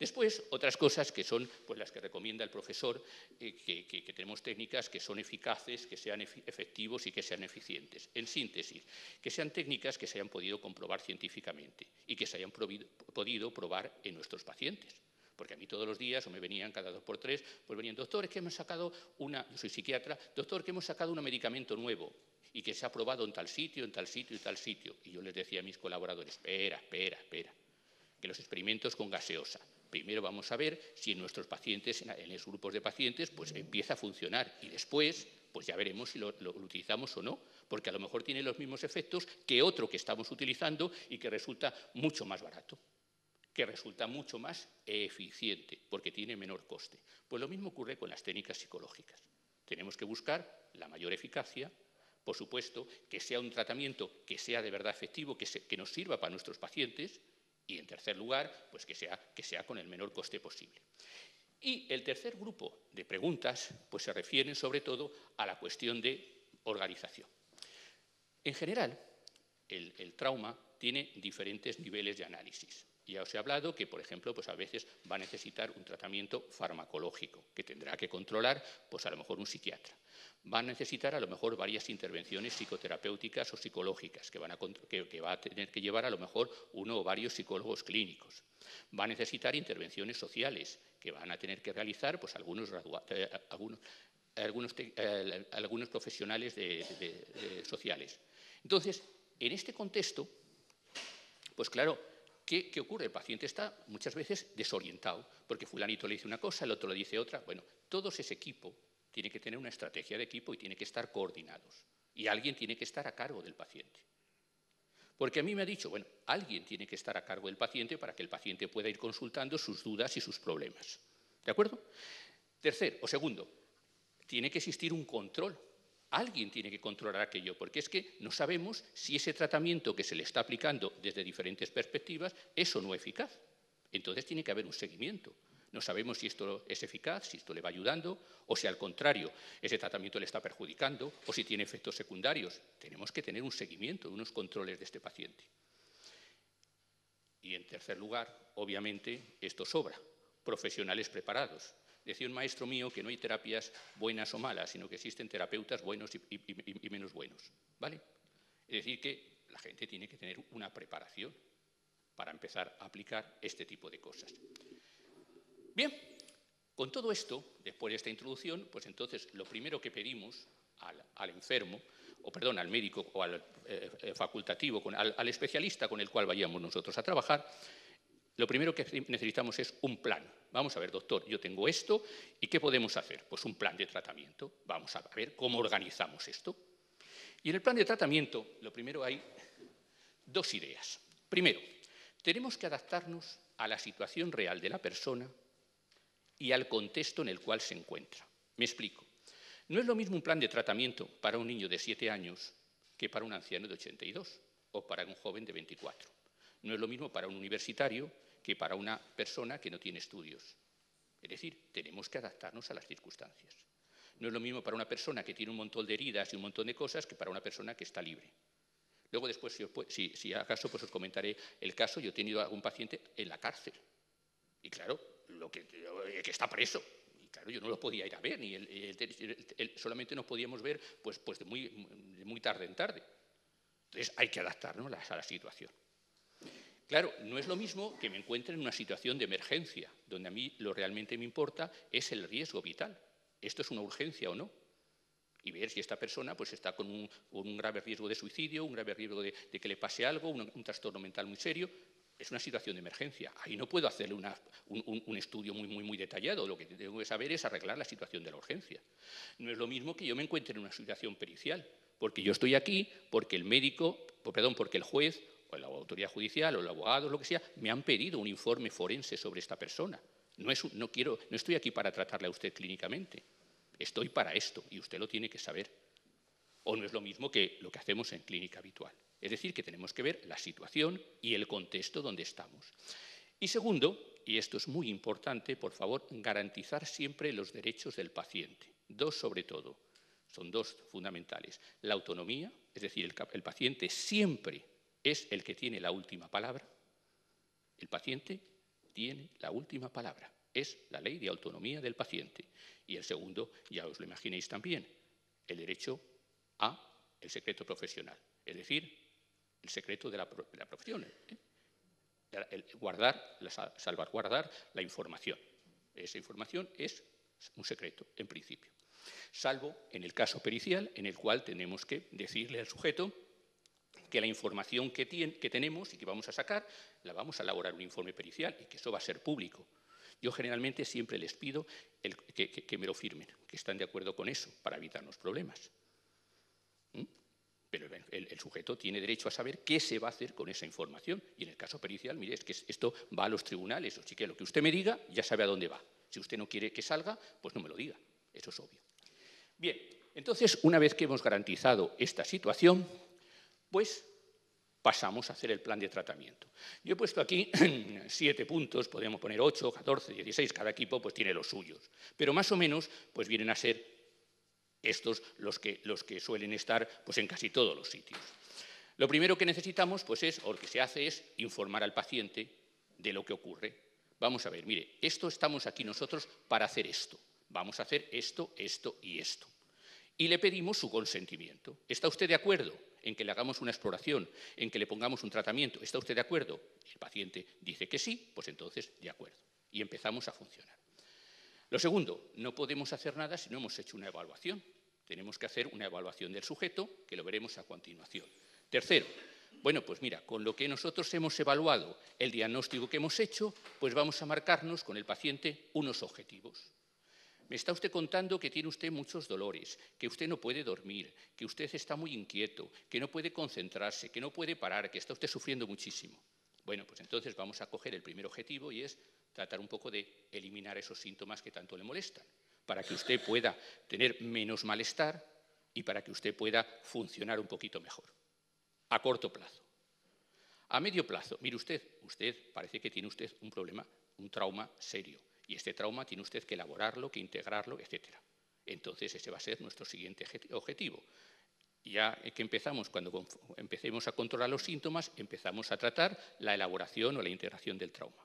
Después, otras cosas que son pues, las que recomienda el profesor, eh, que, tenemos técnicas que son eficaces, que sean efectivos y que sean eficientes. En síntesis, que sean técnicas que se hayan podido comprobar científicamente y que se hayan podido probar en nuestros pacientes. Porque a mí todos los días, o me venían cada dos por tres, pues venían, doctor, que hemos sacado una, yo soy psiquiatra, doctor, que hemos sacado un medicamento nuevo y que se ha probado en tal sitio, en tal sitio y tal sitio. Y yo les decía a mis colaboradores, espera, espera, espera, que los experimentos con gaseosa, Primero vamos a ver si en nuestros pacientes, en los grupos de pacientes, pues empieza a funcionar y después pues ya veremos si lo, utilizamos o no, porque a lo mejor tiene los mismos efectos que otro que estamos utilizando y que resulta mucho más barato, que resulta mucho más eficiente, porque tiene menor coste. Pues lo mismo ocurre con las técnicas psicológicas. Tenemos que buscar la mayor eficacia, por supuesto, que sea un tratamiento que sea de verdad efectivo, que, nos sirva para nuestros pacientes, y en tercer lugar, pues que sea, que sea con el menor coste posible. Y el tercer grupo de preguntas pues se refieren sobre todo a la cuestión de organización. En general, el trauma tiene diferentes niveles de análisis. Ya os he hablado que, por ejemplo, pues a veces va a necesitar un tratamiento farmacológico que tendrá que controlar, pues a lo mejor un psiquiatra va a necesitar a lo mejor varias intervenciones psicoterapéuticas o psicológicas que, van a, va a tener que llevar a lo mejor uno o varios psicólogos clínicos. Va a necesitar intervenciones sociales que van a tener que realizar pues, algunos, eh, algunos, eh, algunos, profesionales sociales. Entonces, en este contexto, pues claro, ¿qué, ¿qué, ocurre? El paciente está muchas veces desorientado, porque fulanito le dice una cosa, el otro le dice otra. Bueno, todo ese equipo tiene que tener una estrategia de equipo y tiene que estar coordinados. Y alguien tiene que estar a cargo del paciente. Porque a mí me ha dicho, bueno, alguien tiene que estar a cargo del paciente para que el paciente pueda ir consultando sus dudas y sus problemas. ¿De acuerdo? Tercer o segundo, tiene que existir un control. Alguien tiene que controlar aquello, porque es que no sabemos si ese tratamiento que se le está aplicando desde diferentes perspectivas es o no eficaz. Entonces tiene que haber un seguimiento. No sabemos si esto es eficaz, si esto le va ayudando, o si al contrario ese tratamiento le está perjudicando, o si tiene efectos secundarios. Tenemos que tener un seguimiento, unos controles de este paciente. Y en tercer lugar, obviamente, esto sobra, profesionales preparados. Decía un maestro mío que no hay terapias buenas o malas, sino que existen terapeutas buenos y, menos buenos. ¿Vale? Es decir, que la gente tiene que tener una preparación para empezar a aplicar este tipo de cosas. Bien, con todo esto, después de esta introducción, pues entonces lo primero que pedimos al, enfermo, o perdón, al médico o al eh, eh, facultativo, al, especialista con el cual vayamos nosotros a trabajar, lo primero que necesitamos es un plan. Vamos a ver, doctor, yo tengo esto y ¿qué podemos hacer? Pues un plan de tratamiento. Vamos a ver cómo organizamos esto. Y en el plan de tratamiento, lo primero hay dos ideas. Primero, tenemos que adaptarnos a la situación real de la persona y al contexto en el cual se encuentra. Me explico. No es lo mismo un plan de tratamiento para un niño de 7 años que para un anciano de 82 o para un joven de 24. No es lo mismo para un universitario que para una persona que no tiene estudios. Es decir, tenemos que adaptarnos a las circunstancias. No es lo mismo para una persona que tiene un montón de heridas y un montón de cosas que para una persona que está libre. Luego después, si, acaso, pues os comentaré el caso. Yo he tenido algún paciente en la cárcel. Y claro, lo que, que está preso. claro, yo no lo podía ir a ver, ni solamente nos podíamos ver pues, pues de, muy tarde en tarde. Entonces hay que adaptarnos a la situación. Claro, no es lo mismo que me encuentre en una situación de emergencia, donde a mí lo realmente me importa es el riesgo vital. ¿Esto es una urgencia o no? Y ver si esta persona pues, está con un, grave riesgo de suicidio, un grave riesgo de, que le pase algo, un trastorno mental muy serio, es una situación de emergencia. Ahí no puedo hacerle un, estudio muy, muy, muy detallado. Lo que tengo que saber es arreglar la situación de la urgencia. No es lo mismo que yo me encuentre en una situación pericial, porque yo estoy aquí porque el médico, perdón, porque el juez o la autoridad judicial o el abogado, lo que sea, me han pedido un informe forense sobre esta persona. No, es, no, quiero, no estoy aquí para tratarle a usted clínicamente. Estoy para esto y usted lo tiene que saber. O no es lo mismo que lo que hacemos en clínica habitual. Es decir, que tenemos que ver la situación y el contexto donde estamos. Y segundo, y esto es muy importante, por favor, garantizar siempre los derechos del paciente. Dos sobre todo, son dos fundamentales. La autonomía, es decir, el, el paciente siempre es el que tiene la última palabra. El paciente tiene la última palabra. Es la ley de autonomía del paciente. Y el segundo, ya os lo imaginéis también, el derecho a el secreto profesional. Es decir, el secreto de la, profesión, ¿eh? el guardar, salvaguardar la información. Esa información es un secreto, en principio. Salvo en el caso pericial, en el cual tenemos que decirle al sujeto que la información que, tenemos y que vamos a sacar, la vamos a elaborar un informe pericial y que eso va a ser público. Yo generalmente siempre les pido que, me lo firmen, que están de acuerdo con eso, para evitarnos problemas. Pero el, sujeto tiene derecho a saber qué se va a hacer con esa información. Y en el caso pericial, mire, es que esto va a los tribunales. Así que lo que usted me diga, ya sabe a dónde va. Si usted no quiere que salga, pues no me lo diga. Eso es obvio. Bien, entonces, una vez que hemos garantizado esta situación, pues pasamos a hacer el plan de tratamiento. Yo he puesto aquí (clears throat) siete puntos, podemos poner ocho, catorce, dieciséis, cada equipo pues tiene los suyos. Pero más o menos, pues vienen a ser estos los que, los que suelen estar pues, en casi todos los sitios. Lo primero que necesitamos, pues es, o lo que se hace es informar al paciente de lo que ocurre. Vamos a ver, mire, esto estamos aquí nosotros para hacer esto. Vamos a hacer esto, esto y esto. Y le pedimos su consentimiento. ¿Está usted de acuerdo en que le hagamos una exploración, en que le pongamos un tratamiento? ¿Está usted de acuerdo? El paciente dice que sí, pues entonces de acuerdo. Y empezamos a funcionar. Lo segundo, no podemos hacer nada si no hemos hecho una evaluación. Tenemos que hacer una evaluación del sujeto, que lo veremos a continuación. Tercero, bueno, pues mira, con lo que nosotros hemos evaluado, el diagnóstico que hemos hecho, pues vamos a marcarnos con el paciente unos objetivos. Me está usted contando que tiene usted muchos dolores, que usted no puede dormir, que usted está muy inquieto, que no puede concentrarse, que no puede parar, que está usted sufriendo muchísimo. Bueno, pues entonces vamos a coger el primer objetivo y es tratar un poco de eliminar esos síntomas que tanto le molestan, para que usted pueda tener menos malestar y para que usted pueda funcionar un poquito mejor, a corto plazo. A medio plazo, mire usted, usted parece que tiene usted un problema, un trauma serio, y este trauma tiene usted que elaborarlo, que integrarlo, etc. Entonces ese va a ser nuestro siguiente objetivo. Ya que empezamos, cuando empecemos a controlar los síntomas, empezamos a tratar la elaboración o la integración del trauma.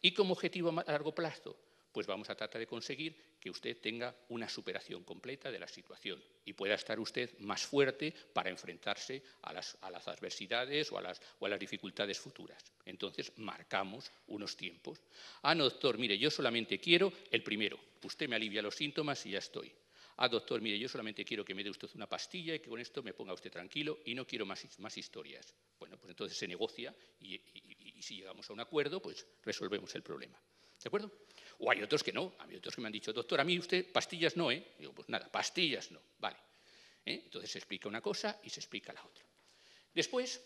Y como objetivo a largo plazo, pues vamos a tratar de conseguir que usted tenga una superación completa de la situación y pueda estar usted más fuerte para enfrentarse a las, adversidades o a, las, o a, las, dificultades futuras. Entonces, marcamos unos tiempos. Ah, no, doctor, mire, yo solamente quiero el primero. Usted me alivia los síntomas y ya estoy. Ah, doctor, mire, yo solamente quiero que me dé usted una pastilla y que con esto me ponga usted tranquilo y no quiero más, historias. Bueno, pues entonces se negocia y si llegamos a un acuerdo, pues resolvemos el problema. ¿De acuerdo? O hay otros que no. Hay otros que me han dicho, doctor, a mí usted pastillas no, ¿eh? Digo, pues nada, pastillas no. Vale. ¿Eh? Entonces se explica una cosa y se explica la otra. Después,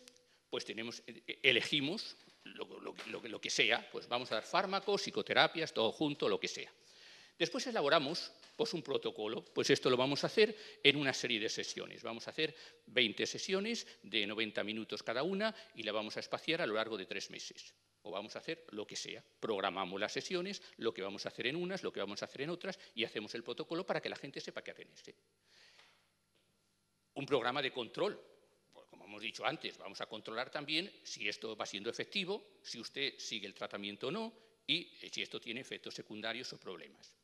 pues tenemos, eh, elegimos lo, lo, que sea, pues vamos a dar fármacos, psicoterapias, todo junto, lo que sea. Después elaboramos pues, un protocolo, pues esto lo vamos a hacer en una serie de sesiones. Vamos a hacer 20 sesiones de 90 minutos cada una y la vamos a espaciar a lo largo de tres meses. O vamos a hacer lo que sea. Programamos las sesiones, lo que vamos a hacer en unas, lo que vamos a hacer en otras y hacemos el protocolo para que la gente sepa qué atenerse. Un programa de control. Pues, como hemos dicho antes, vamos a controlar también si esto va siendo efectivo, si usted sigue el tratamiento o no y si esto tiene efectos secundarios o problemas.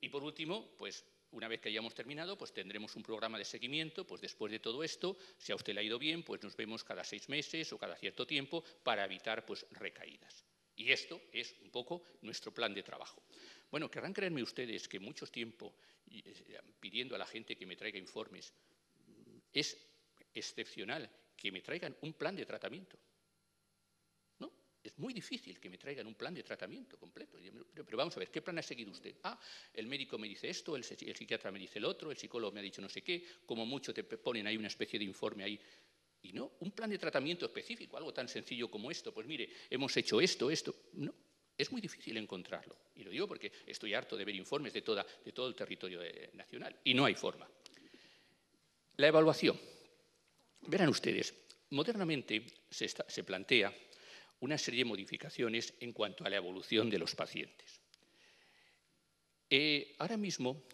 Y por último, pues una vez que hayamos terminado, pues tendremos un programa de seguimiento, pues después de todo esto, si a usted le ha ido bien, pues nos vemos cada seis meses o cada cierto tiempo para evitar pues recaídas. Y esto es un poco nuestro plan de trabajo. Bueno, querrán creerme ustedes que mucho tiempo eh, pidiendo a la gente que me traiga informes es excepcional que me traigan un plan de tratamiento. Muy difícil que me traigan un plan de tratamiento completo. Pero, vamos a ver, ¿qué plan ha seguido usted? Ah, el médico me dice esto, el, psiquiatra me dice el otro, el psicólogo me ha dicho no sé qué, como mucho te ponen ahí una especie de informe ahí y no, un plan de tratamiento específico, algo tan sencillo como esto, pues mire, hemos hecho esto, esto, no, es muy difícil encontrarlo. Y lo digo porque estoy harto de ver informes de, toda, de todo el territorio nacional y no hay forma. La evaluación. Verán ustedes, modernamente se, se plantea una serie de modificaciones en cuanto a la evolución de los pacientes. Eh, ahora mismo,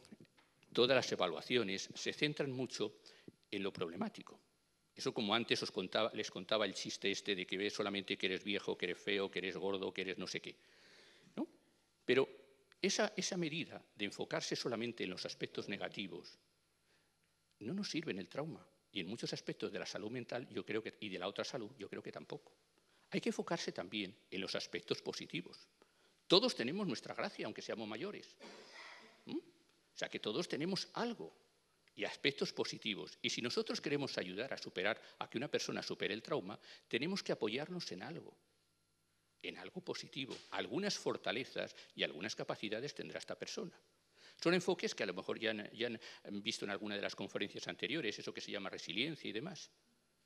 todas las evaluaciones se centran mucho en lo problemático. Eso como antes os contaba, les contaba el chiste este de que ves solamente que eres viejo, que eres feo, que eres gordo, que eres no sé qué. ¿no? Pero esa, esa medida de enfocarse solamente en los aspectos negativos no nos sirve en el trauma. Y en muchos aspectos de la salud mental yo creo que, y de la otra salud yo creo que tampoco. Hay que enfocarse también en los aspectos positivos. Todos tenemos nuestra gracia, aunque seamos mayores. ¿Mm? O sea que todos tenemos algo y aspectos positivos. Y si nosotros queremos ayudar a superar, a que una persona supere el trauma, tenemos que apoyarnos en algo, en algo positivo. Algunas fortalezas y algunas capacidades tendrá esta persona. Son enfoques que a lo mejor ya han, visto en alguna de las conferencias anteriores, eso que se llama resiliencia y demás.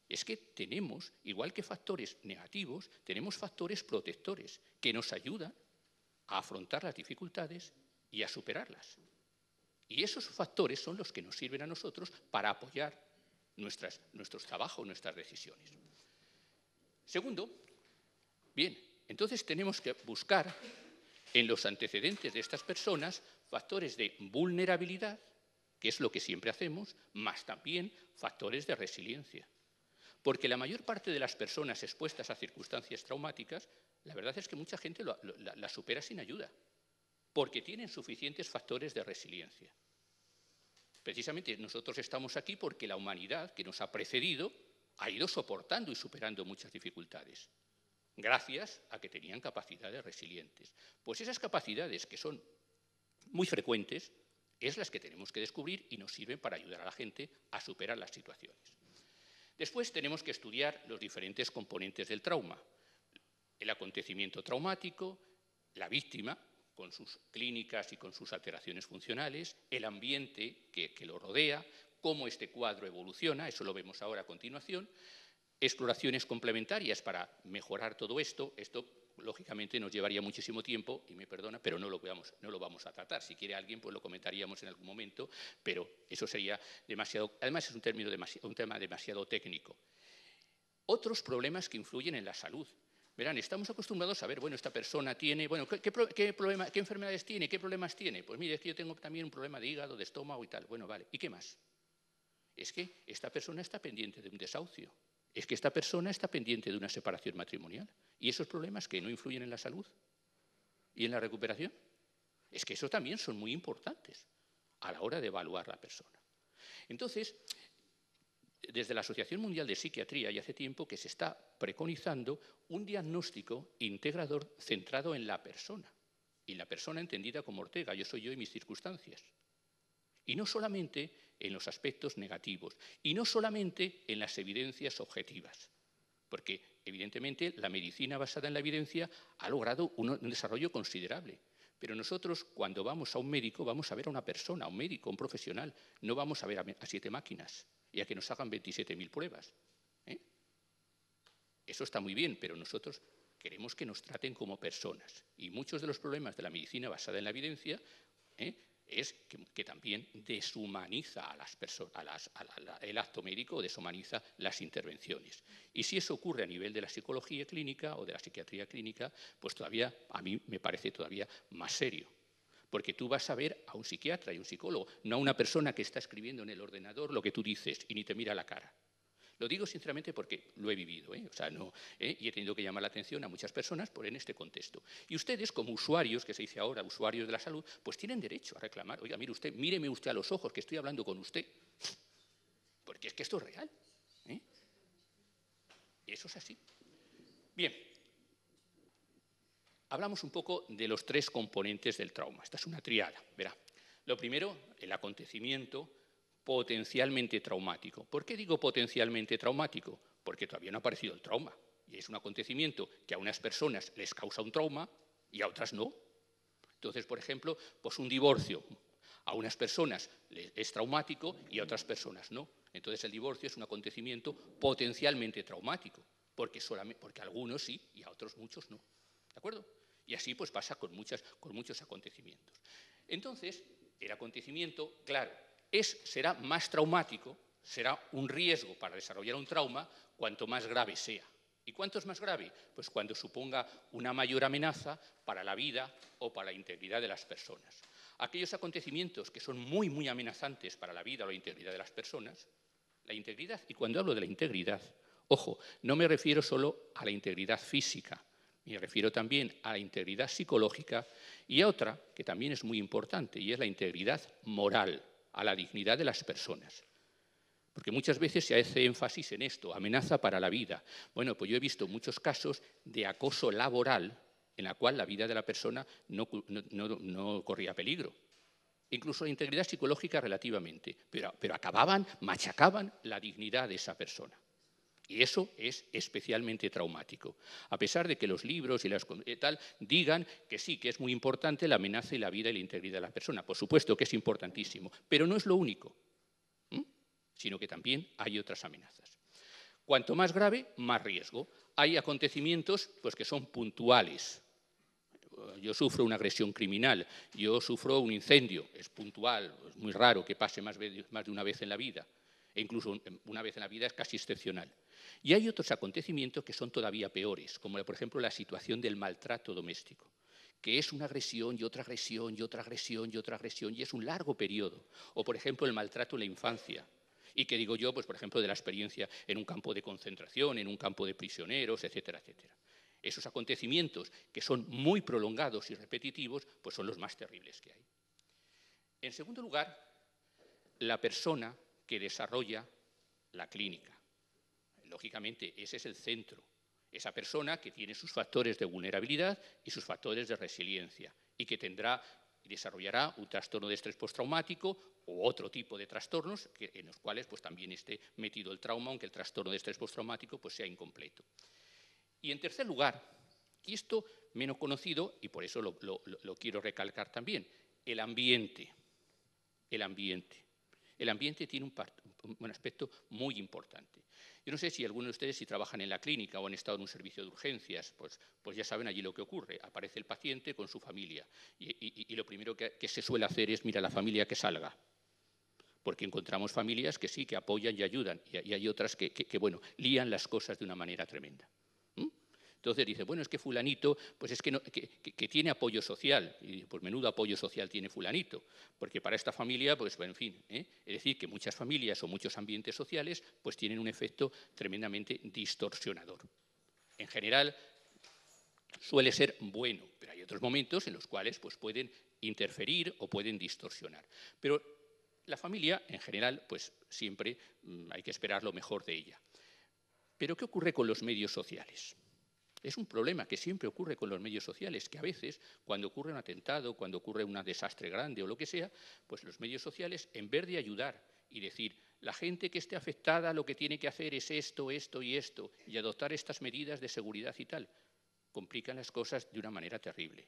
Es que tenemos, igual que factores negativos, tenemos factores protectores que nos ayudan a afrontar las dificultades y a superarlas. Y esos factores son los que nos sirven a nosotros para apoyar nuestros trabajos, nuestras decisiones. Segundo, bien, entonces tenemos que buscar en los antecedentes de estas personas factores de vulnerabilidad, que es lo que siempre hacemos, más también factores de resiliencia. Porque la mayor parte de las personas expuestas a circunstancias traumáticas, la verdad es que mucha gente la supera sin ayuda porque tienen suficientes factores de resiliencia. Precisamente nosotros estamos aquí porque la humanidad que nos ha precedido ha ido soportando y superando muchas dificultades, gracias a que tenían capacidades resilientes. Pues esas capacidades que son muy frecuentes es las que tenemos que descubrir y nos sirven para ayudar a la gente a superar las situaciones. Después tenemos que estudiar los diferentes componentes del trauma, el acontecimiento traumático, la víctima, con sus clínicas y con sus alteraciones funcionales, el ambiente que, lo rodea, cómo este cuadro evoluciona, eso lo vemos ahora a continuación, exploraciones complementarias para mejorar todo esto. Esto, lógicamente, nos llevaría muchísimo tiempo, y me perdona, pero no lo, vamos, no lo vamos a tratar. Si quiere alguien, pues lo comentaríamos en algún momento, pero eso sería demasiado... Además, es un, término un tema demasiado técnico. Otros problemas que influyen en la salud. Verán, estamos acostumbrados a ver, bueno, esta persona tiene, bueno, ¿qué, problema, ¿qué enfermedades tiene? ¿Qué problemas tiene? Pues mire, es que yo tengo también un problema de hígado, de estómago y tal. Bueno, vale. ¿Y qué más? Es que esta persona está pendiente de un desahucio. Es que esta persona está pendiente de una separación matrimonial. ¿Y esos problemas que no influyen en la salud y en la recuperación? Es que eso también son muy importantes a la hora de evaluar la persona. Entonces, desde la Asociación Mundial de Psiquiatría y hace tiempo que se está preconizando un diagnóstico integrador centrado en la persona, y la persona entendida como Ortega, yo soy yo y mis circunstancias. Y no solamente en los aspectos negativos, y no solamente en las evidencias objetivas, porque evidentemente la medicina basada en la evidencia ha logrado un, desarrollo considerable. Pero nosotros cuando vamos a un médico vamos a ver a una persona, a un médico, a un profesional, no vamos a ver a siete máquinas y a que nos hagan 27.000 pruebas. ¿eh? Eso está muy bien, pero nosotros queremos que nos traten como personas. Y muchos de los problemas de la medicina basada en la evidencia ¿eh? Es que, también deshumaniza a las personas, el acto médico, deshumaniza las intervenciones. Y si eso ocurre a nivel de la psicología clínica o de la psiquiatría clínica, pues todavía a mí me parece todavía más serio. Porque tú vas a ver a un psiquiatra y un psicólogo, no a una persona que está escribiendo en el ordenador lo que tú dices y ni te mira la cara. Lo digo sinceramente porque lo he vivido, ¿eh? o sea, no, ¿eh? y he tenido que llamar la atención a muchas personas por en este contexto. Y ustedes, como usuarios, que se dice ahora, usuarios de la salud, pues tienen derecho a reclamar. Oiga, mire usted, míreme usted a los ojos, que estoy hablando con usted. Porque es que esto es real. ¿eh? Eso es así. Bien, hablamos un poco de los tres componentes del trauma. Esta es una triada, verá. Lo primero, el acontecimiento potencialmente traumático. ¿Por qué digo potencialmente traumático? Porque todavía no ha aparecido el trauma. Y es un acontecimiento que a unas personas les causa un trauma y a otras no. Entonces, por ejemplo, pues un divorcio a unas personas es traumático y a otras personas no. Entonces el divorcio es un acontecimiento potencialmente traumático, porque, solamente, porque a algunos sí y a otros muchos no. ¿De acuerdo? Y así pues pasa con, muchos acontecimientos. Entonces, el acontecimiento, claro, será más traumático, será un riesgo para desarrollar un trauma cuanto más grave sea. ¿Y cuánto es más grave? Pues cuando suponga una mayor amenaza para la vida o para la integridad de las personas. Aquellos acontecimientos que son muy, muy amenazantes para la vida o la integridad de las personas, la integridad, y cuando hablo de la integridad, ojo, no me refiero solo a la integridad física, me refiero también a la integridad psicológica y a otra que también es muy importante, y es la integridad moral a la dignidad de las personas. Porque muchas veces se hace énfasis en esto, amenaza para la vida. Bueno, pues yo he visto muchos casos de acoso laboral en la cual la vida de la persona no, corría peligro. Incluso la integridad psicológica relativamente, pero, pero acababan, machacaban la dignidad de esa persona. Y eso es especialmente traumático. A pesar de que los libros y las eh, tal digan que sí, que es muy importante la amenaza y la vida y la integridad de la persona. Por supuesto que es importantísimo, pero no es lo único, sino que también hay otras amenazas. Cuanto más grave, más riesgo. Hay acontecimientos pues, que son puntuales. Yo sufro una agresión criminal, yo sufro un incendio, es puntual, es muy raro que pase más de una vez en la vida, e incluso una vez en la vida es casi excepcional. Y hay otros acontecimientos que son todavía peores, como por ejemplo la situación del maltrato doméstico, que es una agresión y otra agresión y otra agresión y otra agresión y es un largo periodo. O por ejemplo el maltrato en la infancia. Y que digo yo, pues por ejemplo, de la experiencia en un campo de concentración, en un campo de prisioneros, etcétera, etcétera. Esos acontecimientos que son muy prolongados y repetitivos, pues son los más terribles que hay. En segundo lugar, la persona que desarrolla la clínica. Lógicamente, ese es el centro. Esa persona que tiene sus factores de vulnerabilidad y sus factores de resiliencia y que tendrá y desarrollará un trastorno de estrés postraumático o otro tipo de trastornos en los cuales pues, también esté metido el trauma, aunque el trastorno de estrés postraumático pues, sea incompleto. Y en tercer lugar, y esto menos conocido, y por eso lo quiero recalcar también, el ambiente. El ambiente. El ambiente tiene un, aspecto muy importante. Yo no sé si algunos de ustedes, si trabajan en la clínica o han estado en un servicio de urgencias, pues, pues ya saben allí lo que ocurre. Aparece el paciente con su familia y, lo primero que, se suele hacer es mira la familia que salga. Porque encontramos familias que sí, que apoyan y ayudan, y, hay otras que, que, bueno, lían las cosas de una manera tremenda. Entonces dice, bueno, es que fulanito, pues es que, que, tiene apoyo social, y pues menudo apoyo social tiene fulanito, porque para esta familia, pues en fin, ¿eh? es decir, que muchas familias o muchos ambientes sociales, pues tienen un efecto tremendamente distorsionador. En general, suele ser bueno, pero hay otros momentos en los cuales pues, pueden interferir o pueden distorsionar. Pero la familia, en general, pues siempre mm, hay que esperar lo mejor de ella. Pero ¿qué ocurre con los medios sociales? Es un problema que siempre ocurre con los medios sociales, que a veces, cuando ocurre un atentado, cuando ocurre un desastre grande o lo que sea, pues los medios sociales, en vez de ayudar y decir, la gente que esté afectada lo que tiene que hacer es esto, esto y esto, y adoptar estas medidas de seguridad y tal, complican las cosas de una manera terrible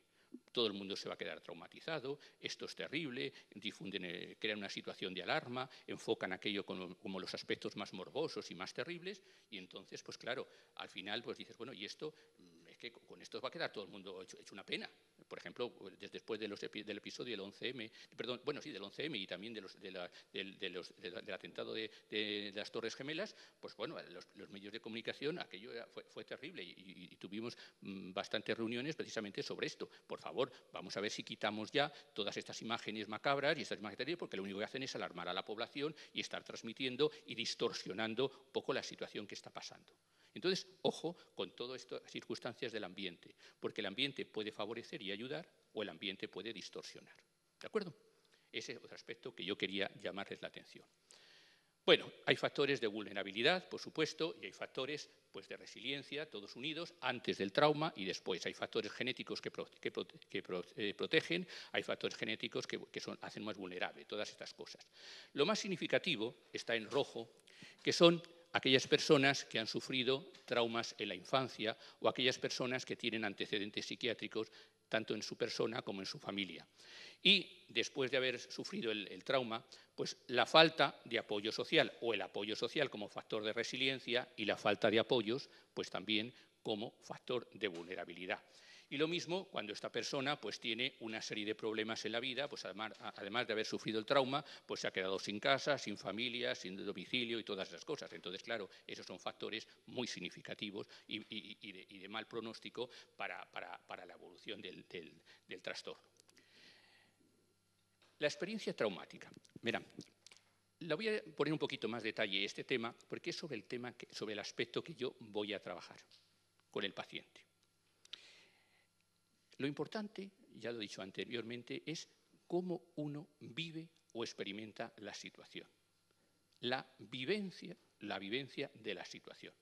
todo el mundo se va a quedar traumatizado, esto es terrible, difunden, eh, crean una situación de alarma, enfocan aquello como, los aspectos más morbosos y más terribles, y entonces, pues claro, al final pues dices, bueno, y esto mm, es que con esto va a quedar todo el mundo hecho, una pena. Por ejemplo, después del episodio del 11M, perdón, bueno, sí, del 11M y también de los, del atentado de, las Torres Gemelas, pues bueno, los, medios de comunicación, aquello fue, terrible y, tuvimos mm, bastantes reuniones precisamente sobre esto. Por favor, vamos a ver si quitamos ya todas estas imágenes macabras y estas imágenes porque lo único que hacen es alarmar a la población y estar transmitiendo y distorsionando un poco la situación que está pasando. Entonces, ojo con todas estas circunstancias del ambiente, porque el ambiente puede favorecer y ayudar o el ambiente puede distorsionar. ¿De acuerdo? Ese es otro aspecto que yo quería llamarles la atención. Bueno, hay factores de vulnerabilidad, por supuesto, y hay factores pues, de resiliencia, todos unidos, antes del trauma y después. Hay factores genéticos que, eh, protegen, hay factores genéticos que, hacen más vulnerable, todas estas cosas. Lo más significativo está en rojo, que son aquellas personas que han sufrido traumas en la infancia o aquellas personas que tienen antecedentes psiquiátricos tanto en su persona como en su familia. Y después de haber sufrido el, trauma, pues la falta de apoyo social o el apoyo social como factor de resiliencia y la falta de apoyos, pues también como factor de vulnerabilidad. Y lo mismo cuando esta persona pues, tiene una serie de problemas en la vida, pues además, además, de haber sufrido el trauma, pues se ha quedado sin casa, sin familia, sin domicilio y todas esas cosas. Entonces, claro, esos son factores muy significativos y, de, mal pronóstico para, la evolución del, trastorno. La experiencia traumática. Verán, la voy a poner un poquito más detalle este tema porque es sobre el tema sobre el aspecto que yo voy a trabajar con el paciente. Lo importante, ya lo he dicho anteriormente, es cómo uno vive o experimenta la situación. La vivencia, la vivencia de la situación.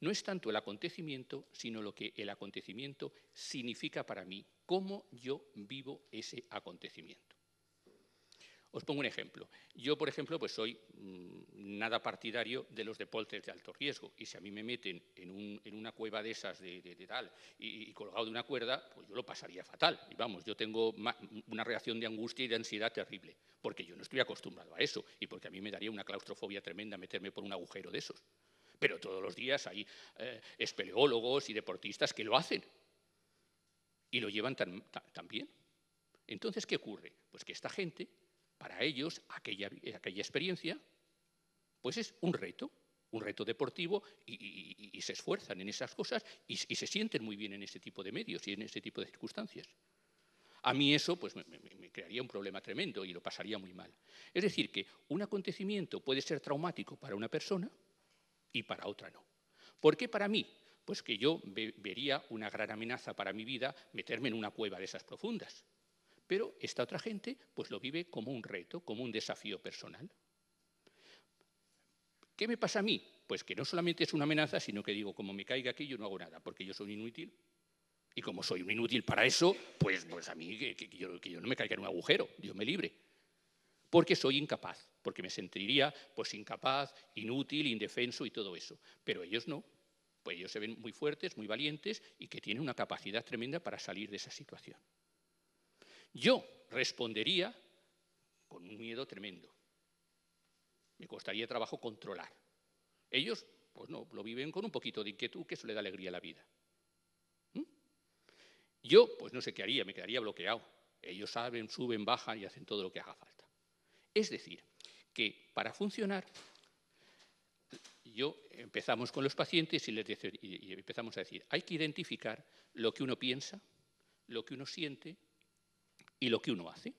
No es tanto el acontecimiento, sino lo que el acontecimiento significa para mí, cómo yo vivo ese acontecimiento. Os pongo un ejemplo. Yo, por ejemplo, pues soy mm, nada partidario de los deportes de alto riesgo y si a mí me meten en, una cueva de esas de, tal y, colgado de una cuerda, pues yo lo pasaría fatal. Y vamos, yo tengo una reacción de angustia y de ansiedad terrible porque yo no estoy acostumbrado a eso y porque a mí me daría una claustrofobia tremenda meterme por un agujero de esos. Pero todos los días hay eh, espeleólogos y deportistas que lo hacen y lo llevan tan bien. Entonces, ¿qué ocurre? Pues que esta gente para ellos aquella, experiencia pues es un reto, un reto deportivo y, se esfuerzan en esas cosas y, se sienten muy bien en ese tipo de medios y en ese tipo de circunstancias. A mí eso pues, me, crearía un problema tremendo y lo pasaría muy mal. Es decir, que un acontecimiento puede ser traumático para una persona y para otra no. ¿Por qué para mí? Pues que yo vería una gran amenaza para mi vida meterme en una cueva de esas profundas. Pero esta otra gente pues lo vive como un reto, como un desafío personal. ¿Qué me pasa a mí? Pues que no solamente es una amenaza, sino que digo, como me caiga aquí, yo no hago nada, porque yo soy inútil. Y como soy un inútil para eso, pues, pues a mí que, yo, no me caiga en un agujero, Dios me libre. Porque soy incapaz, porque me sentiría pues incapaz, inútil, indefenso y todo eso. Pero ellos no. Pues ellos se ven muy fuertes, muy valientes y que tienen una capacidad tremenda para salir de esa situación. Yo respondería con un miedo tremendo. Me costaría trabajo controlar. Ellos, pues no, lo viven con un poquito de inquietud que eso le da alegría a la vida. ¿Mm? Yo, pues no sé qué haría, me quedaría bloqueado. Ellos saben, suben, bajan y hacen todo lo que haga falta. Es decir, que para funcionar, yo empezamos con los pacientes y les y empezamos a decir, hay que identificar lo que uno piensa, lo que uno siente y lo que uno hace.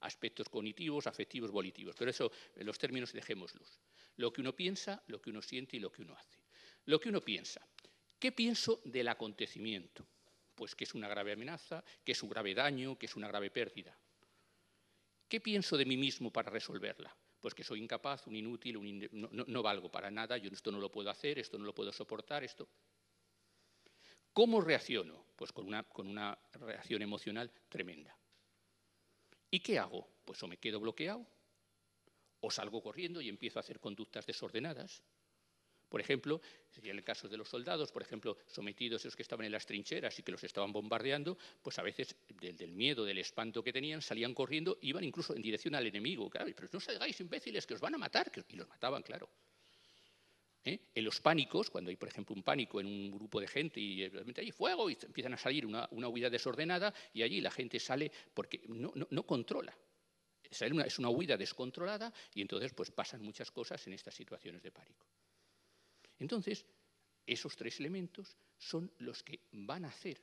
Aspectos cognitivos, afectivos, volitivos. Pero eso, los términos dejémoslos. Lo que uno piensa, lo que uno siente y lo que uno hace. Lo que uno piensa. ¿Qué pienso del acontecimiento? Pues que es una grave amenaza, que es un grave daño, que es una grave pérdida. ¿Qué pienso de mí mismo para resolverla? Pues que soy incapaz, un inútil, no, no, valgo para nada, yo esto no lo puedo hacer, esto no lo puedo soportar, esto. ¿Cómo reacciono? Pues con una, reacción emocional tremenda. ¿Y qué hago? Pues o me quedo bloqueado, o salgo corriendo y empiezo a hacer conductas desordenadas. Por ejemplo, sería el caso de los soldados, por ejemplo, sometidos esos que estaban en las trincheras y que los estaban bombardeando, pues a veces del, miedo, del espanto que tenían, salían corriendo, iban incluso en dirección al enemigo. Claro, pero no salgáis imbéciles, que os van a matar, y los mataban, claro. ¿Eh? En los pánicos, cuando hay, por ejemplo, un pánico en un grupo de gente y realmente hay fuego y empiezan a salir una, huida desordenada y allí la gente sale porque no, controla. Es una, huida descontrolada y entonces pues pasan muchas cosas en estas situaciones de pánico. Entonces, esos tres elementos son los que van a hacer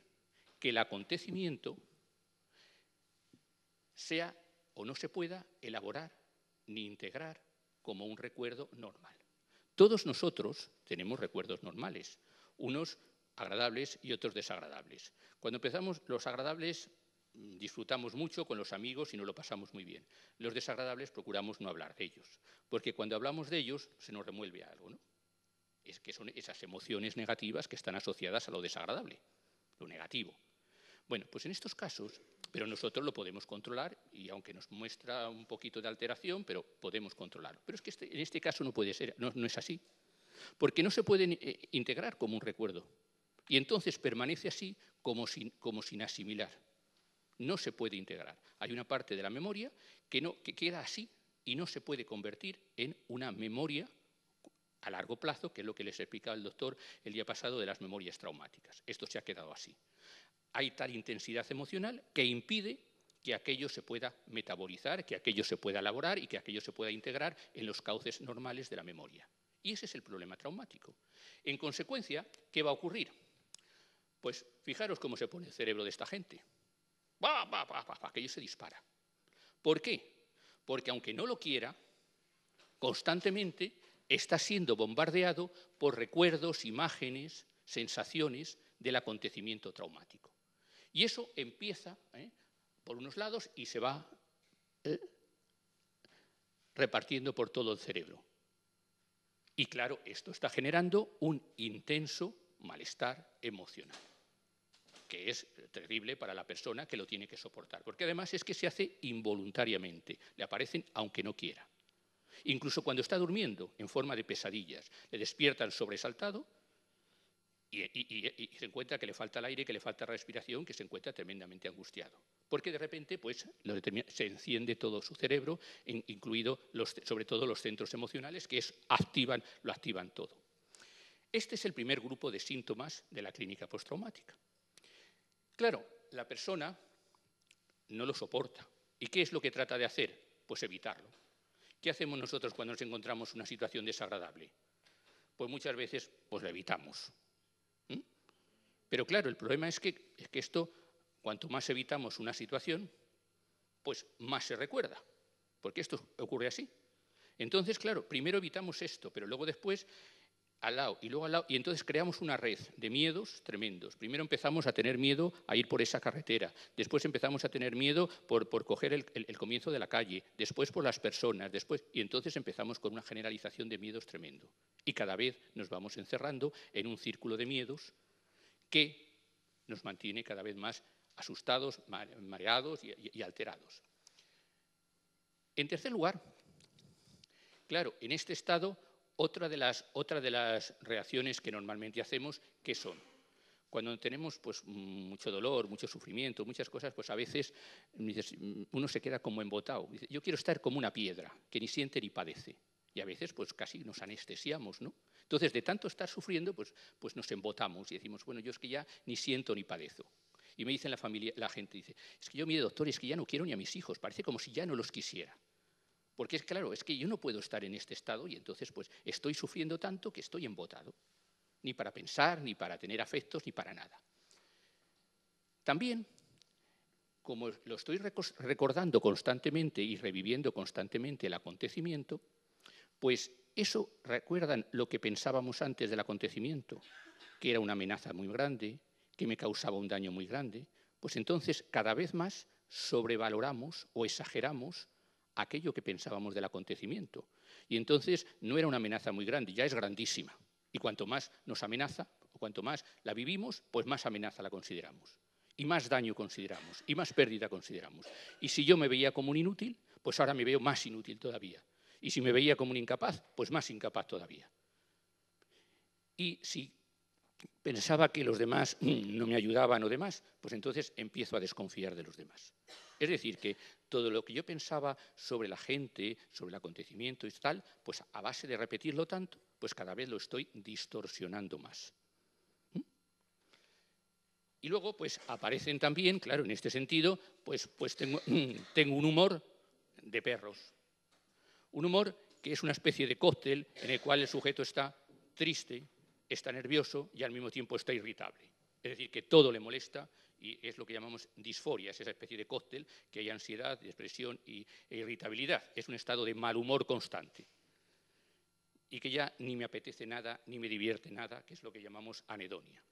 que el acontecimiento sea o no se pueda elaborar ni integrar como un recuerdo normal. Todos nosotros tenemos recuerdos normales, unos agradables y otros desagradables. Cuando empezamos, los agradables mm, disfrutamos mucho con los amigos y nos lo pasamos muy bien. Los desagradables procuramos no hablar de ellos, porque cuando hablamos de ellos se nos remueve algo, ¿no? Es que son esas emociones negativas que están asociadas a lo desagradable, lo negativo. Bueno, pues en estos casos, pero nosotros lo podemos controlar y aunque nos muestra un poquito de alteración, pero podemos controlarlo. Pero es que este, en este caso no puede ser, no, es así, porque no se puede eh, integrar como un recuerdo y entonces permanece así como sin, asimilar. No se puede integrar. Hay una parte de la memoria que, que queda así y no se puede convertir en una memoria a largo plazo, que es lo que les explicaba el doctor el día pasado de las memorias traumáticas. Esto se ha quedado así hay tal intensidad emocional que impide que aquello se pueda metabolizar, que aquello se pueda elaborar y que aquello se pueda integrar en los cauces normales de la memoria. Y ese es el problema traumático. En consecuencia, ¿qué va a ocurrir? Pues fijaros cómo se pone el cerebro de esta gente. ¡Bah, bah, bah, aquello se dispara. ¿Por qué? Porque aunque no lo quiera, constantemente está siendo bombardeado por recuerdos, imágenes, sensaciones del acontecimiento traumático. Y eso empieza ¿eh? por unos lados y se va ¿eh? repartiendo por todo el cerebro. Y claro, esto está generando un intenso malestar emocional, que es terrible para la persona que lo tiene que soportar, porque además es que se hace involuntariamente, le aparecen aunque no quiera. Incluso cuando está durmiendo en forma de pesadillas, le despiertan sobresaltado y, se encuentra que le falta el aire, que le falta respiración, que se encuentra tremendamente angustiado. Porque de repente pues, se enciende todo su cerebro, incluido sobre todo los centros emocionales, que lo activan todo. Este es el primer grupo de síntomas de la clínica postraumática. Claro, la persona no lo soporta. ¿Y qué es lo que trata de hacer? Pues evitarlo. ¿Qué hacemos nosotros cuando nos encontramos una situación desagradable? Pues muchas veces pues la evitamos pero claro, el problema es que, esto, cuanto más evitamos una situación, pues más se recuerda, porque esto ocurre así. Entonces, claro, primero evitamos esto, pero luego después al lado y luego al lado, y entonces creamos una red de miedos tremendos. Primero empezamos a tener miedo a ir por esa carretera, después empezamos a tener miedo por, coger el, el, comienzo de la calle, después por las personas, después, y entonces empezamos con una generalización de miedos tremendo. Y cada vez nos vamos encerrando en un círculo de miedos que nos mantiene cada vez más asustados, mareados y, alterados. En tercer lugar, claro, en este estado, otra de las, de las reacciones que normalmente hacemos, ¿qué son? Cuando tenemos pues, mucho dolor, mucho sufrimiento, muchas cosas, pues a veces uno se queda como embotado. Dice, yo quiero estar como una piedra, que ni siente ni padece. Y a veces pues casi nos anestesiamos, ¿no? Entonces, de tanto estar sufriendo, pues, pues nos embotamos y decimos, bueno, yo es que ya ni siento ni padezo. Y me dicen la familia, la gente dice, es que yo, mire, doctor, es que ya no quiero ni a mis hijos, parece como si ya no los quisiera. Porque es claro, es que yo no puedo estar en este estado y entonces pues estoy sufriendo tanto que estoy embotado. Ni para pensar, ni para tener afectos, ni para nada. También, como lo estoy recordando constantemente y reviviendo constantemente el acontecimiento, pues eso recuerdan lo que pensábamos antes del acontecimiento, que era una amenaza muy grande, que me causaba un daño muy grande, pues entonces cada vez más sobrevaloramos o exageramos aquello que pensábamos del acontecimiento. Y entonces no era una amenaza muy grande, ya es grandísima. Y cuanto más nos amenaza, o cuanto más la vivimos, pues más amenaza la consideramos. Y más daño consideramos, y más pérdida consideramos. Y si yo me veía como un inútil, pues ahora me veo más inútil todavía. Y si me veía como un incapaz, pues más incapaz todavía. Y si pensaba que los demás (clears throat) no me ayudaban o demás, pues entonces empiezo a desconfiar de los demás. Es decir, que todo lo que yo pensaba sobre la gente, sobre el acontecimiento y tal, pues a base de repetirlo tanto, pues cada vez lo estoy distorsionando más. ¿Mm? Y luego, pues aparecen también, claro, en este sentido, pues, pues tengo, (clears throat) tengo un humor de perros. Un humor que es una especie de cóctel en el cual el sujeto está triste, está nervioso y al mismo tiempo está irritable. Es decir, que todo le molesta y es lo que llamamos disforia, es esa especie de cóctel que hay ansiedad, depresión y, e irritabilidad. Es un estado de mal humor constante y que ya ni me apetece nada, ni me divierte nada, que es lo que llamamos anedonia.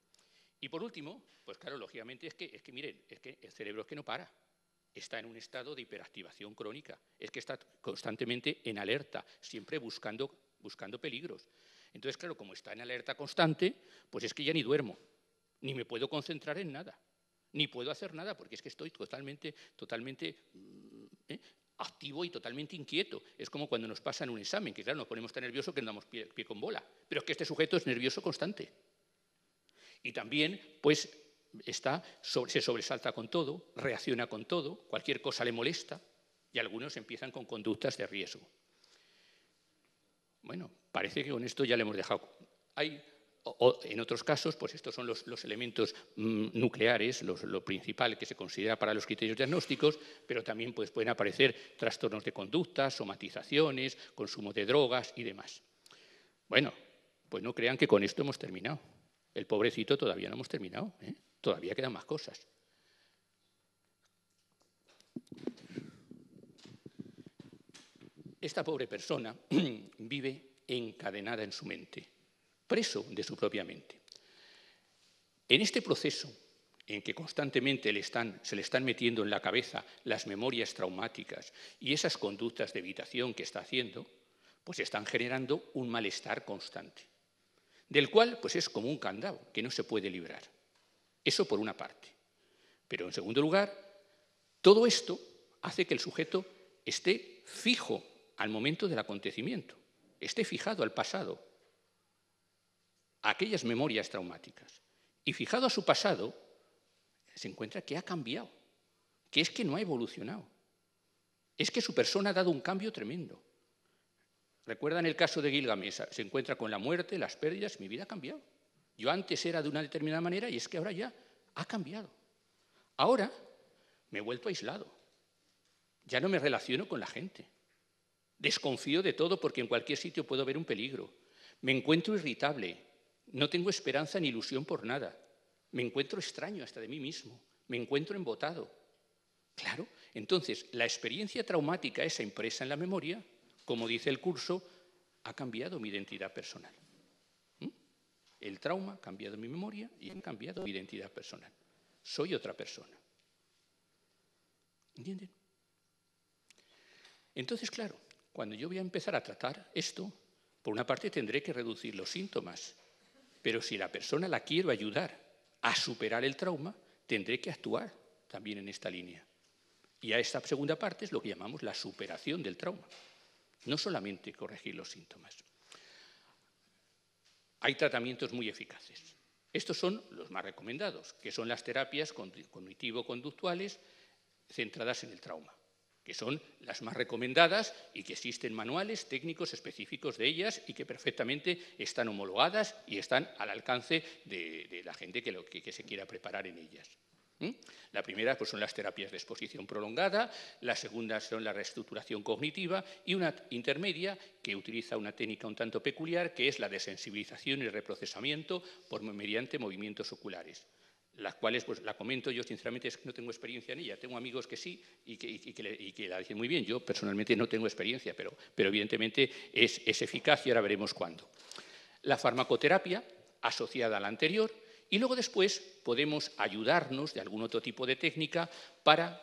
Y por último, pues claro, lógicamente es que, es que miren, es que el cerebro es que no para, está en un estado de hiperactivación crónica, es que está constantemente en alerta, siempre buscando, buscando peligros. Entonces, claro, como está en alerta constante, pues es que ya ni duermo, ni me puedo concentrar en nada, ni puedo hacer nada, porque es que estoy totalmente, totalmente mm, ¿eh? activo y totalmente inquieto. Es como cuando nos pasa en un examen, que claro, nos ponemos tan nerviosos que andamos pie, pie con bola, pero es que este sujeto es nervioso constante. Y también, pues, está, se sobresalta con todo, reacciona con todo, cualquier cosa le molesta, y algunos empiezan con conductas de riesgo. Bueno, parece que con esto ya le hemos dejado. Hay, en otros casos, pues estos son los, elementos mm, nucleares, lo principal que se considera para los criterios diagnósticos, pero también pues, pueden aparecer trastornos de conducta, somatizaciones, consumo de drogas y demás. Bueno, pues no crean que con esto hemos terminado. El pobrecito todavía no hemos terminado, ¿eh? Todavía quedan más cosas. Esta pobre persona (clears throat) vive encadenada en su mente, preso de su propia mente. En este proceso en que constantemente se le están metiendo en la cabeza las memorias traumáticas y esas conductas de evitación que está haciendo, pues están generando un malestar constante, del cual pues es como un candado que no se puede librar. Eso por una parte. Pero en segundo lugar, todo esto hace que el sujeto esté fijo al momento del acontecimiento, esté fijado al pasado, a aquellas memorias traumáticas. Y fijado a su pasado, se encuentra que ha cambiado, que es que no ha evolucionado. Es que su persona ha dado un cambio tremendo. Recuerdan el caso de Gilgamesh, se encuentra con la muerte, las pérdidas, mi vida ha cambiado. Yo antes era de una determinada manera y es que ahora ya ha cambiado. Ahora me he vuelto aislado. Ya no me relaciono con la gente. Desconfío de todo porque en cualquier sitio puedo ver un peligro. Me encuentro irritable. No tengo esperanza ni ilusión por nada. Me encuentro extraño hasta de mí mismo. Me encuentro embotado. Claro, entonces la experiencia traumática, esa impresa en la memoria, como dice el curso, ha cambiado mi identidad personal. El trauma ha cambiado mi memoria y ha cambiado mi identidad personal. Soy otra persona. ¿Entienden? Entonces, claro, cuando yo voy a empezar a tratar esto, por una parte tendré que reducir los síntomas, pero si la persona la quiero ayudar a superar el trauma, tendré que actuar también en esta línea. Y a esta segunda parte es lo que llamamos la superación del trauma, no solamente corregir los síntomas. Hay tratamientos muy eficaces. Estos son los más recomendados, que son las terapias cognitivo-conductuales centradas en el trauma que son las más recomendadas y que existen manuales técnicos específicos de ellas y que perfectamente están homologadas y están al alcance de, la gente que, se quiera preparar en ellas. La primera pues, son las terapias de exposición prolongada, la segunda son la reestructuración cognitiva y una intermedia que utiliza una técnica un tanto peculiar que es la desensibilización y reprocesamiento por, mediante movimientos oculares las cuales pues la comento yo sinceramente es que no tengo experiencia en ella, tengo amigos que sí y que, la dicen muy bien, yo personalmente no tengo experiencia, pero, evidentemente es, es eficaz y ahora veremos cuándo. La farmacoterapia asociada a la anterior y luego después podemos ayudarnos de algún otro tipo de técnica para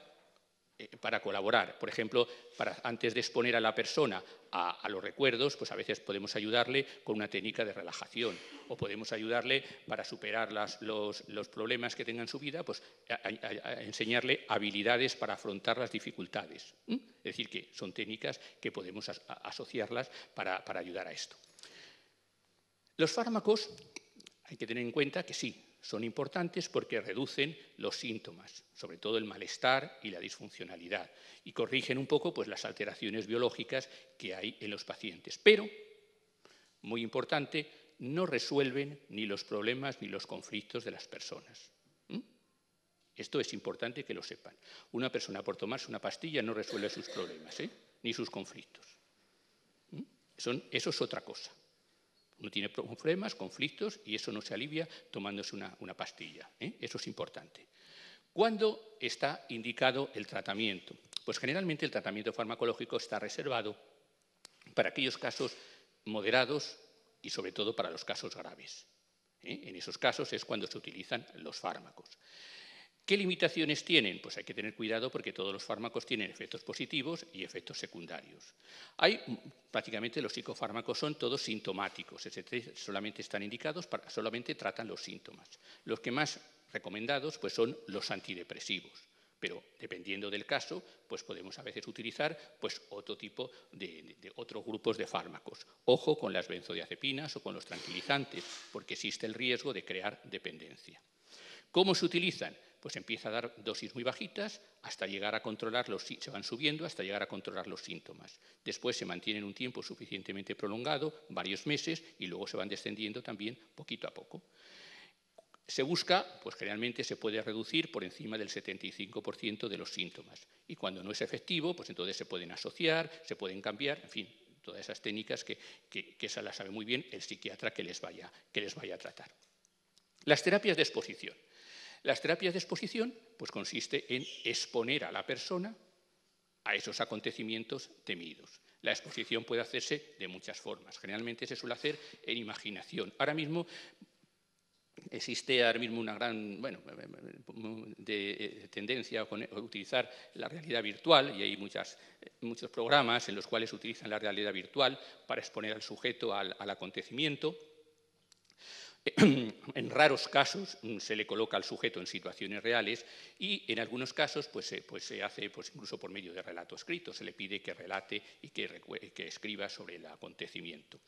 eh, para colaborar. Por ejemplo, antes de exponer a la persona a, los recuerdos, pues a veces podemos ayudarle con una técnica de relajación o podemos ayudarle para superar los, problemas que tenga en su vida, pues enseñarle habilidades para afrontar las dificultades. Es decir, que son técnicas que podemos asociarlas para, para ayudar a esto. Los fármacos Hay que tener en cuenta que sí, son importantes porque reducen los síntomas, sobre todo el malestar y la disfuncionalidad, y corrigen un poco pues, las alteraciones biológicas que hay en los pacientes. Pero, muy importante, no resuelven ni los problemas ni los conflictos de las personas. Esto es importante que lo sepan. Una persona por tomarse una pastilla no resuelve sus problemas, ¿eh? ni sus conflictos. eso es otra cosa. Uno tiene problemas, conflictos, y eso no se alivia tomándose una, pastilla. ¿eh? Eso es importante. ¿Cuándo está indicado el tratamiento? Pues generalmente el tratamiento farmacológico está reservado para aquellos casos moderados y sobre todo para los casos graves. ¿eh? En esos casos es cuando se utilizan los fármacos. ¿Qué limitaciones tienen? Pues hay que tener cuidado porque todos los fármacos tienen efectos positivos y efectos secundarios. Hay, prácticamente los psicofármacos son todos sintomáticos, solamente están indicados, solamente tratan los síntomas. Los que más recomendados pues son los antidepresivos, pero dependiendo del caso, pues podemos a veces utilizar pues otro tipo de, de, otros grupos de fármacos. Ojo con las benzodiazepinas o con los tranquilizantes, porque existe el riesgo de crear dependencia. ¿Cómo se utilizan? Pues empieza a dar dosis muy bajitas hasta llegar a controlar los, se van subiendo hasta llegar a controlar los síntomas. Después se mantienen un tiempo suficientemente prolongado, varios meses, y luego se van descendiendo también poquito a poco. Se busca, pues generalmente se puede reducir por encima del 75% de los síntomas. Y cuando no es efectivo, pues entonces se pueden asociar, se pueden cambiar, en fin, todas esas técnicas que, que, esa las sabe muy bien el psiquiatra que les vaya, que les vaya a tratar. Las terapias de exposición. Las terapias de exposición pues consiste en exponer a la persona a esos acontecimientos temidos. La exposición puede hacerse de muchas formas. Generalmente se suele hacer en imaginación. Ahora mismo existe ahora mismo una gran eh, tendencia a utilizar la realidad virtual y hay muchos programas en los cuales utilizan la realidad virtual para exponer al sujeto al acontecimiento. (clears throat) En raros casos mm, se le coloca al sujeto en situaciones reales y en algunos casos pues, se, pues, se hace pues, incluso por medio de relato escrito, se le pide que relate y que, que escriba sobre el acontecimiento.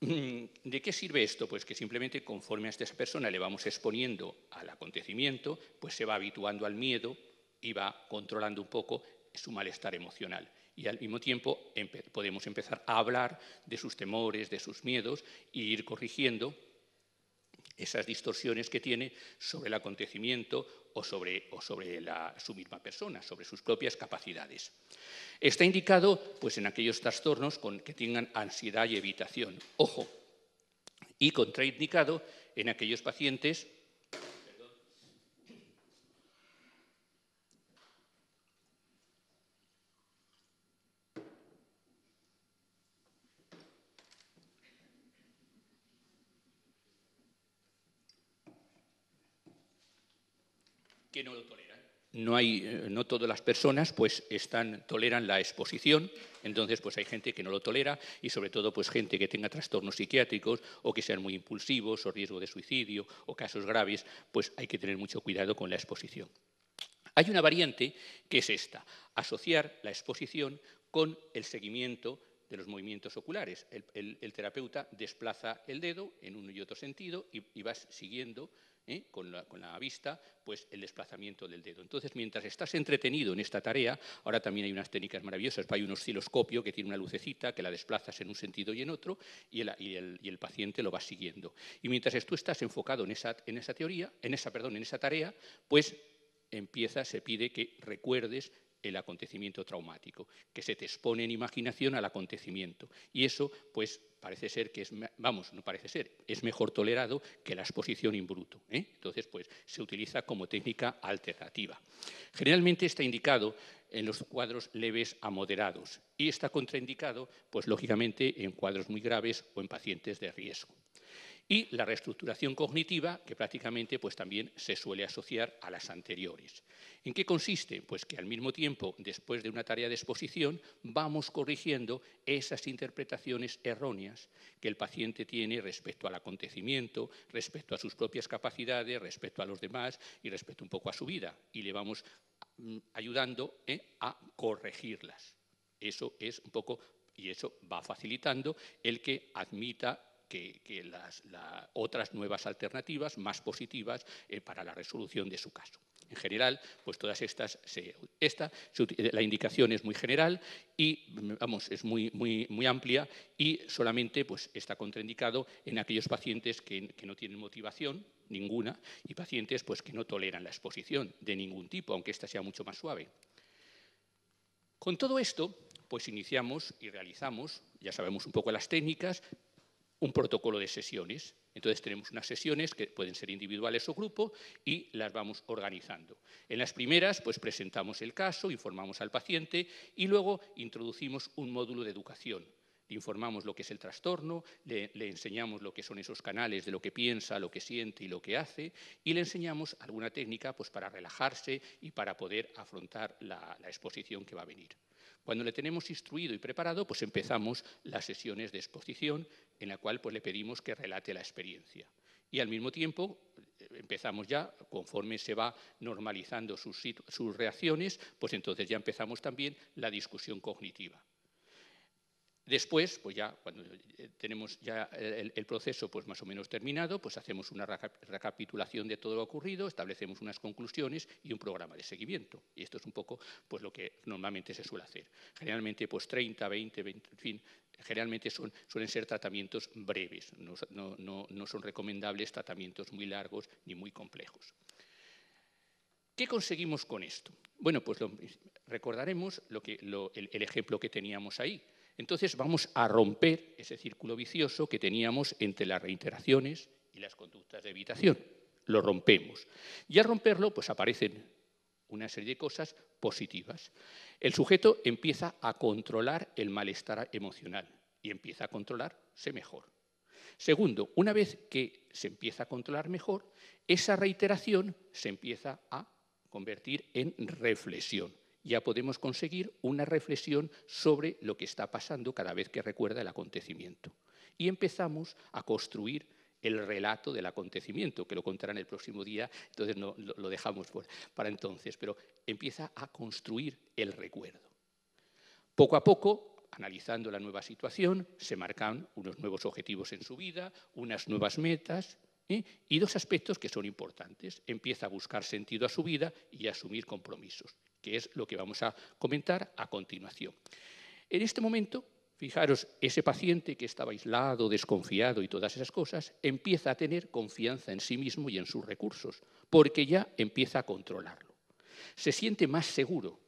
Mm, ¿De qué sirve esto? Pues que simplemente conforme a esta persona le vamos exponiendo al acontecimiento, pues se va habituando al miedo y va controlando un poco su malestar emocional. Y al mismo tiempo podemos empezar a hablar de sus temores, de sus miedos e ir corrigiendo esas distorsiones que tiene sobre el acontecimiento o sobre, su misma persona, sobre sus propias capacidades. Está indicado pues, en aquellos trastornos con, que tengan ansiedad y evitación. Ojo, y contraindicado en aquellos pacientes que no lo toleran. No, hay, eh, no todas las personas pues, están, toleran la exposición, entonces pues, hay gente que no lo tolera y sobre todo pues, gente que tenga trastornos psiquiátricos o que sean muy impulsivos o riesgo de suicidio o casos graves, pues hay que tener mucho cuidado con la exposición. Hay una variante que es esta, asociar la exposición con el seguimiento de los movimientos oculares. El, terapeuta desplaza el dedo en uno y otro sentido y, y vas siguiendo con, la, vista, pues el desplazamiento del dedo. Entonces, mientras estás entretenido en esta tarea, ahora también hay unas técnicas maravillosas, hay un osciloscopio que tiene una lucecita que la desplazas en un sentido y en otro, y el, paciente lo va siguiendo. Y mientras tú estás enfocado en esa, en esa teoría, en esa, perdón, en esa tarea, pues empieza, se pide que recuerdes el acontecimiento traumático, que se te expone en imaginación al acontecimiento. Y eso, pues, parece ser que es, vamos, no parece ser, es mejor tolerado que la exposición in bruto. ¿eh? Entonces, pues, se utiliza como técnica alternativa. Generalmente está indicado en los cuadros leves a moderados y está contraindicado, pues, lógicamente, en cuadros muy graves o en pacientes de riesgo y la reestructuración cognitiva, que prácticamente pues, también se suele asociar a las anteriores. ¿En qué consiste? Pues que al mismo tiempo, después de una tarea de exposición, vamos corrigiendo esas interpretaciones erróneas que el paciente tiene respecto al acontecimiento, respecto a sus propias capacidades, respecto a los demás y respecto un poco a su vida. Y le vamos mm, ayudando ¿eh? a corregirlas. Eso es un poco, y eso va facilitando el que admita que, las otras nuevas alternativas más positivas eh, para la resolución de su caso. En general, pues todas estas, esta, la indicación es muy general y, vamos, es muy, muy, muy amplia y solamente pues, está contraindicado en aquellos pacientes que, que no tienen motivación ninguna y pacientes pues, que no toleran la exposición de ningún tipo, aunque ésta sea mucho más suave. Con todo esto, pues iniciamos y realizamos, ya sabemos un poco las técnicas, un protocolo de sesiones. Entonces tenemos unas sesiones que pueden ser individuales o grupo y las vamos organizando. En las primeras, pues presentamos el caso, informamos al paciente y luego introducimos un módulo de educación. Le informamos lo que es el trastorno, le, enseñamos lo que son esos canales de lo que piensa, lo que siente y lo que hace, y le enseñamos alguna técnica pues, para relajarse y para poder afrontar la exposición que va a venir. Cuando le tenemos instruido y preparado, pues empezamos las sesiones de exposición en la cual pues, le pedimos que relate la experiencia. Y al mismo tiempo eh, empezamos ya, conforme se va normalizando sus, sus reacciones, pues entonces ya empezamos también la discusión cognitiva. Después, pues ya cuando eh, tenemos ya el, proceso pues más o menos terminado, pues hacemos una recapitulación de todo lo ocurrido, establecemos unas conclusiones y un programa de seguimiento. Y esto es un poco pues lo que normalmente se suele hacer. Generalmente pues 30, 20, 20 en fin, generalmente suelen ser tratamientos breves, no, son recomendables tratamientos muy largos ni muy complejos. ¿Qué conseguimos con esto? Bueno, pues recordaremos lo que, el ejemplo que teníamos ahí. Entonces vamos a romper ese círculo vicioso que teníamos entre las reiteraciones y las conductas de evitación. Lo rompemos. Y al romperlo, pues aparecen una serie de cosas positivas. El sujeto empieza a controlar el malestar emocional y empieza a controlarse mejor. Segundo, una vez que se empieza a controlar mejor, esa reiteración se empieza a convertir en reflexión ya podemos conseguir una reflexión sobre lo que está pasando cada vez que recuerda el acontecimiento. Y empezamos a construir el relato del acontecimiento, que lo contarán el próximo día, entonces no, lo, dejamos para entonces, pero empieza a construir el recuerdo. Poco a poco, analizando la nueva situación, se marcan unos nuevos objetivos en su vida, unas nuevas metas, ¿eh? y dos aspectos que son importantes. Empieza a buscar sentido a su vida y a asumir compromisos que es lo que vamos a comentar a continuación. En este momento, fijaros, ese paciente que estaba aislado, desconfiado y todas esas cosas, empieza a tener confianza en sí mismo y en sus recursos, porque ya empieza a controlarlo. Se siente más seguro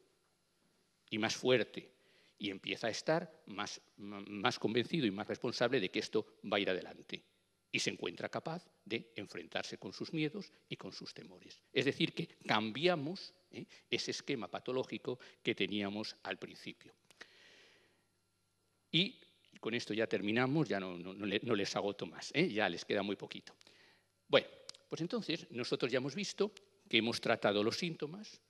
y más fuerte y empieza a estar más, más convencido y más responsable de que esto va a ir adelante y se encuentra capaz de enfrentarse con sus miedos y con sus temores. Es decir, que cambiamos ¿eh? ese esquema patológico que teníamos al principio. Y con esto ya terminamos, ya no, les agoto más, ¿eh? ya les queda muy poquito. Bueno, pues entonces nosotros ya hemos visto que hemos tratado los síntomas,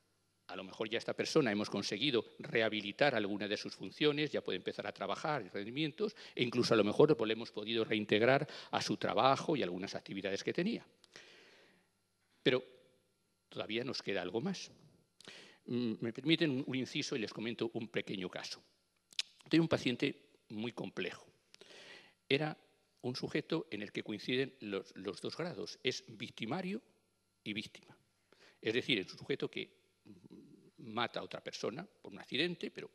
a lo mejor ya esta persona hemos conseguido rehabilitar alguna de sus funciones, ya puede empezar a trabajar rendimientos, e incluso a lo mejor lo hemos podido reintegrar a su trabajo y algunas actividades que tenía. Pero todavía nos queda algo más. Mm, me permiten un inciso y les comento un pequeño caso. Tengo un paciente muy complejo. Era un sujeto en el que coinciden los, los dos grados. Es victimario y víctima. Es decir, es un sujeto que mata a otra persona por un accidente, pero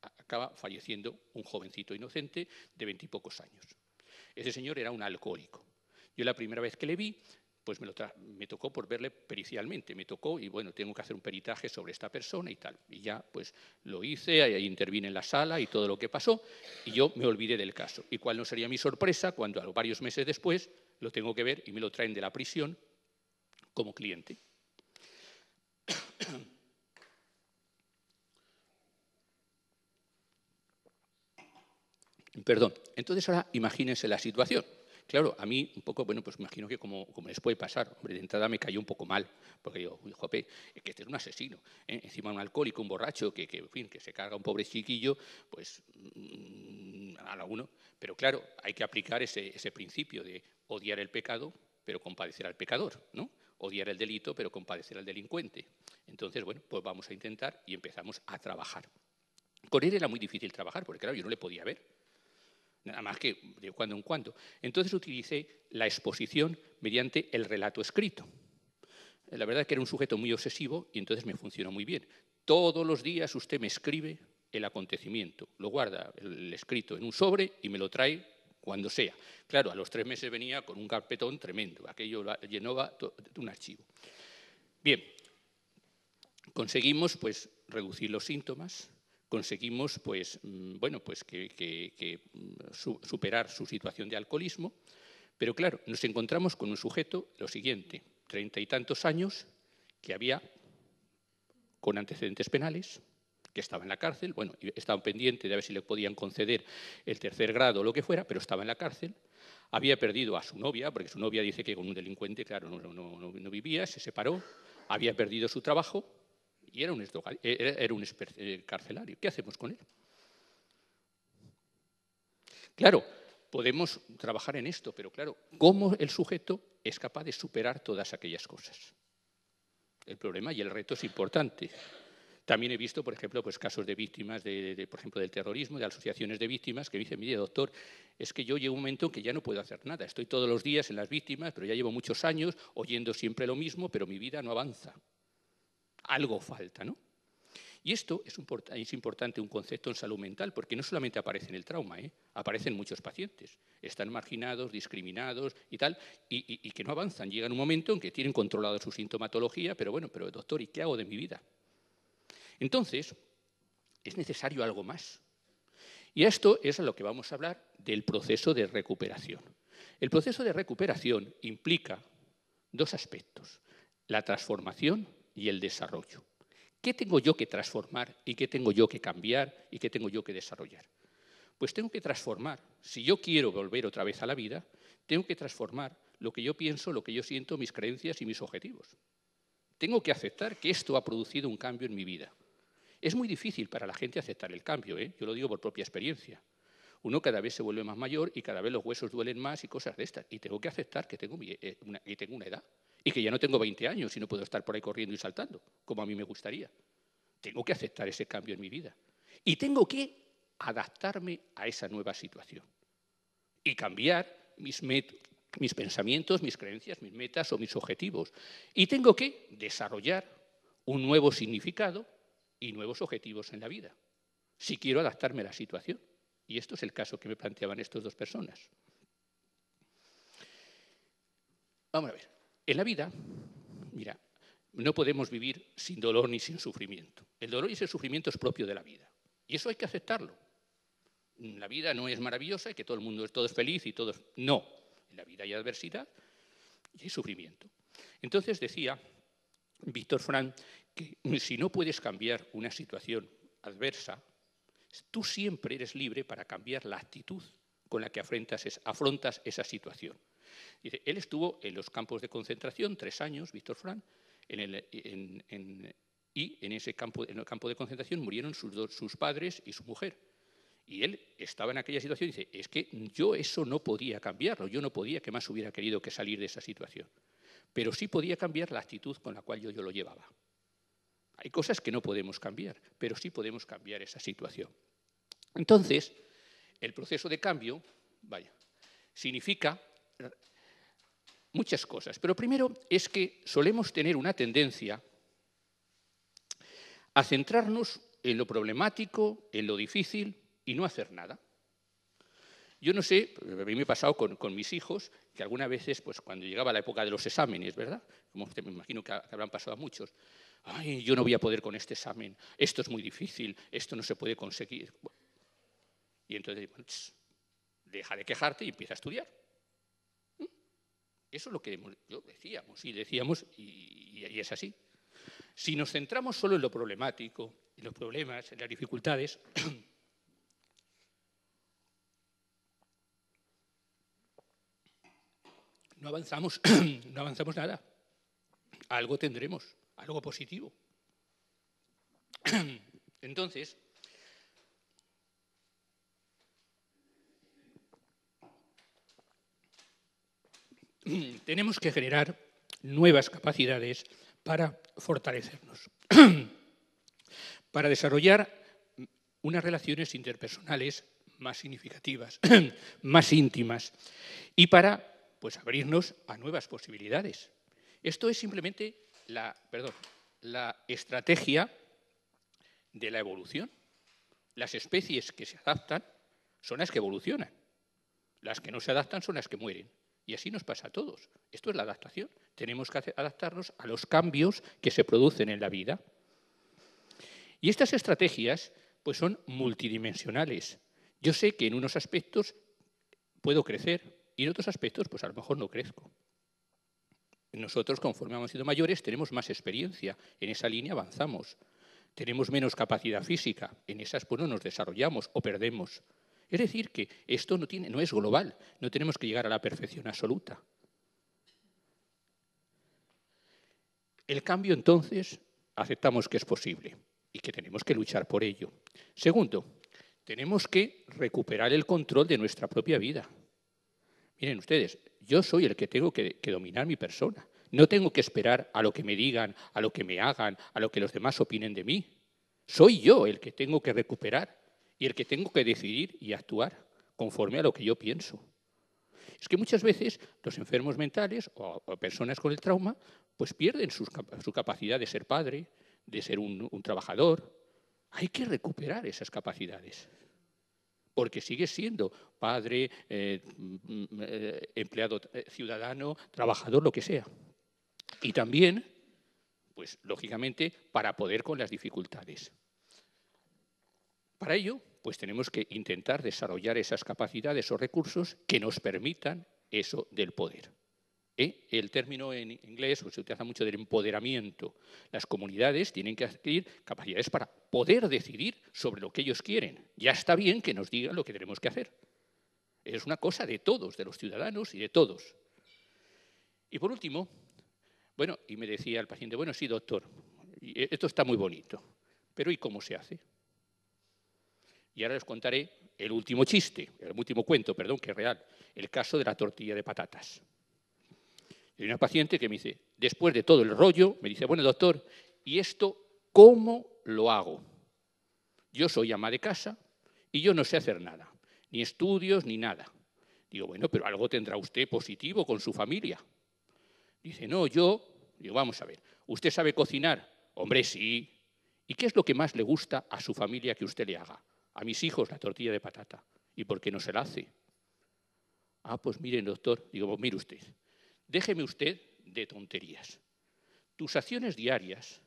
acaba falleciendo un jovencito inocente de veintipocos años. Ese señor era un alcohólico. Yo la primera vez que le vi, pues me, lo me, tocó por verle pericialmente, me tocó y bueno, tengo que hacer un peritaje sobre esta persona y tal. Y ya pues lo hice, ahí intervine en la sala y todo lo que pasó y yo me olvidé del caso. Y cuál no sería mi sorpresa cuando varios meses después lo tengo que ver y me lo traen de la prisión como cliente. (coughs) Perdón. Entonces ahora imagínense la situación. Claro, a mí un poco, bueno, pues imagino que como, les puede pasar, hombre, de entrada me cayó un poco mal, porque digo, uy, jope, que este es un asesino, ¿eh? encima un alcohólico, un borracho, que, que, fin, que se carga un pobre chiquillo, pues mm, a la uno. Pero claro, hay que aplicar ese, ese principio de odiar el pecado, pero compadecer al pecador, ¿no? Odiar el delito, pero compadecer al delincuente. Entonces, bueno, pues vamos a intentar y empezamos a trabajar. Con él era muy difícil trabajar, porque claro, yo no le podía ver nada más que de cuando en cuando. Entonces utilicé la exposición mediante el relato escrito. La verdad es que era un sujeto muy obsesivo y entonces me funcionó muy bien. Todos los días usted me escribe el acontecimiento, lo guarda el escrito en un sobre y me lo trae cuando sea. Claro, a los tres meses venía con un carpetón tremendo, aquello llenaba un archivo. Bien, conseguimos pues reducir los síntomas, conseguimos pues, mm, bueno, pues que, mm, superar su situación de alcoholismo, pero claro, nos encontramos con un sujeto, lo siguiente, treinta y tantos años, que había con antecedentes penales, que estaba en la cárcel, bueno, estaba pendiente de ver si le podían conceder el tercer grado o lo que fuera, pero estaba en la cárcel, había perdido a su novia, porque su novia dice que con un delincuente, claro, no, no vivía, se separó, había perdido su trabajo y era un, era un eh, carcelario. ¿Qué hacemos con él? Claro, podemos trabajar en esto, pero claro, ¿cómo el sujeto es capaz de superar todas aquellas cosas? El problema y el reto es importante. También he visto, por ejemplo, pues casos de víctimas, de, por ejemplo, del terrorismo, de asociaciones de víctimas, que dicen, mire, doctor, es que yo llego un momento en que ya no puedo hacer nada. Estoy todos los días en las víctimas, pero ya llevo muchos años oyendo siempre lo mismo, pero mi vida no avanza. Algo falta, ¿no? Y esto es, importante, un concepto en salud mental, porque no solamente aparece en el trauma, ¿eh? aparece en muchos pacientes. Están marginados, discriminados y tal, y, que no avanzan. Llega un momento en que tienen controlado su sintomatología, pero bueno, pero doctor, ¿y qué hago de mi vida? Entonces, es necesario algo más. Y esto es a lo que vamos a hablar del proceso de recuperación. El proceso de recuperación implica dos aspectos, la transformación y el desarrollo. ¿Qué tengo yo que transformar y qué tengo yo que cambiar y qué tengo yo que desarrollar? Pues tengo que transformar. Si yo quiero volver otra vez a la vida, tengo que transformar lo que yo pienso, lo que yo siento, mis creencias y mis objetivos. Tengo que aceptar que esto ha producido un cambio en mi vida. Es muy difícil para la gente aceptar el cambio, ¿eh? yo lo digo por propia experiencia. Uno cada vez se vuelve más mayor y cada vez los huesos duelen más y cosas de estas. Y tengo que aceptar que tengo, eh, una, tengo una edad y que ya no tengo 20 años y no puedo estar por ahí corriendo y saltando, como a mí me gustaría. Tengo que aceptar ese cambio en mi vida. Y tengo que adaptarme a esa nueva situación. Y cambiar mis, pensamientos, mis creencias, mis metas o mis objetivos. Y tengo que desarrollar un nuevo significado y nuevos objetivos en la vida, si quiero adaptarme a la situación. Y esto es el caso que me planteaban estas dos personas. Vamos a ver, en la vida, mira, no podemos vivir sin dolor ni sin sufrimiento. El dolor y el sufrimiento es propio de la vida. Y eso hay que aceptarlo. La vida no es maravillosa y que todo el mundo es todo es feliz y todo es... No, en la vida hay adversidad y hay sufrimiento. Entonces decía Víctor Frank que si no puedes cambiar una situación adversa, tú siempre eres libre para cambiar la actitud con la que afrontas, esa situación. Él estuvo en los campos de concentración tres años, Víctor Frank, y en ese campo, el campo de concentración murieron sus, sus padres y su mujer. Y él estaba en aquella situación y dice, es que yo eso no podía cambiarlo, yo no podía que más hubiera querido que salir de esa situación. Pero sí podía cambiar la actitud con la cual yo, yo lo llevaba. Hay cosas que no podemos cambiar, pero sí podemos cambiar esa situación. Entonces, el proceso de cambio, vaya, significa muchas cosas. Pero primero es que solemos tener una tendencia a centrarnos en lo problemático, en lo difícil y no hacer nada. Yo no sé, a mí me ha pasado con, mis hijos, que algunas veces, pues cuando llegaba la época de los exámenes, ¿verdad? Como me imagino que habrán pasado a muchos, ay, yo no voy a poder con este examen, esto es muy difícil, esto no se puede conseguir. Y entonces, deja de quejarte y empieza a estudiar. Eso es lo que yo decíamos y decíamos y, y, es así. Si nos centramos solo en lo problemático, en los problemas, en las dificultades, (clears throat) no avanzamos, (clears throat) no avanzamos nada. Algo tendremos algo positivo. (clears throat) Entonces, (clears throat) tenemos que generar nuevas capacidades para fortalecernos, (clears throat) para desarrollar unas relaciones interpersonales más significativas, (clears throat) más íntimas, y para pues, abrirnos a nuevas posibilidades. Esto es simplemente la, perdón, la estrategia de la evolución. Las especies que se adaptan son las que evolucionan. Las que no se adaptan son las que mueren. Y así nos pasa a todos. Esto es la adaptación. Tenemos que adaptarnos a los cambios que se producen en la vida. Y estas estrategias pues son multidimensionales. Yo sé que en unos aspectos puedo crecer y en otros aspectos pues a lo mejor no crezco. Nosotros, conforme hemos sido mayores, tenemos más experiencia. En esa línea avanzamos. Tenemos menos capacidad física. En esas pues no nos desarrollamos o perdemos. Es decir, que esto no, tiene, no es global, no tenemos que llegar a la perfección absoluta. El cambio, entonces, aceptamos que es posible y que tenemos que luchar por ello. Segundo, tenemos que recuperar el control de nuestra propia vida. Miren ustedes, yo soy el que tengo que, que, dominar mi persona. No tengo que esperar a lo que me digan, a lo que me hagan, a lo que los demás opinen de mí. Soy yo el que tengo que recuperar y el que tengo que decidir y actuar conforme a lo que yo pienso. Es que muchas veces los enfermos mentales o, personas con el trauma pues pierden su, capacidad de ser padre, de ser un, trabajador. Hay que recuperar esas capacidades porque sigue siendo padre, eh, mm, eh, empleado eh, ciudadano, trabajador, lo que sea. Y también, pues lógicamente, para poder con las dificultades. Para ello, pues tenemos que intentar desarrollar esas capacidades o recursos que nos permitan eso del poder. ¿Eh? El término en inglés se utiliza mucho del empoderamiento. Las comunidades tienen que adquirir capacidades para poder decidir sobre lo que ellos quieren. Ya está bien que nos digan lo que tenemos que hacer. Es una cosa de todos, de los ciudadanos y de todos. Y por último, bueno, y me decía el paciente, bueno, sí, doctor, esto está muy bonito, pero ¿y cómo se hace? Y ahora les contaré el último chiste, el último cuento, perdón, que es real, el caso de la tortilla de patatas. Hay una paciente que me dice, después de todo el rollo, me dice, bueno, doctor, ¿y esto cómo lo hago? Yo soy ama de casa y yo no sé hacer nada, ni estudios ni nada. Digo, bueno, pero algo tendrá usted positivo con su familia. Dice, no, yo, digo, vamos a ver, ¿usted sabe cocinar? Hombre, sí. ¿Y qué es lo que más le gusta a su familia que usted le haga? A mis hijos la tortilla de patata. ¿Y por qué no se la hace? Ah, pues miren, doctor, digo, pues mire usted, déjeme usted de tonterías. Tus acciones diarias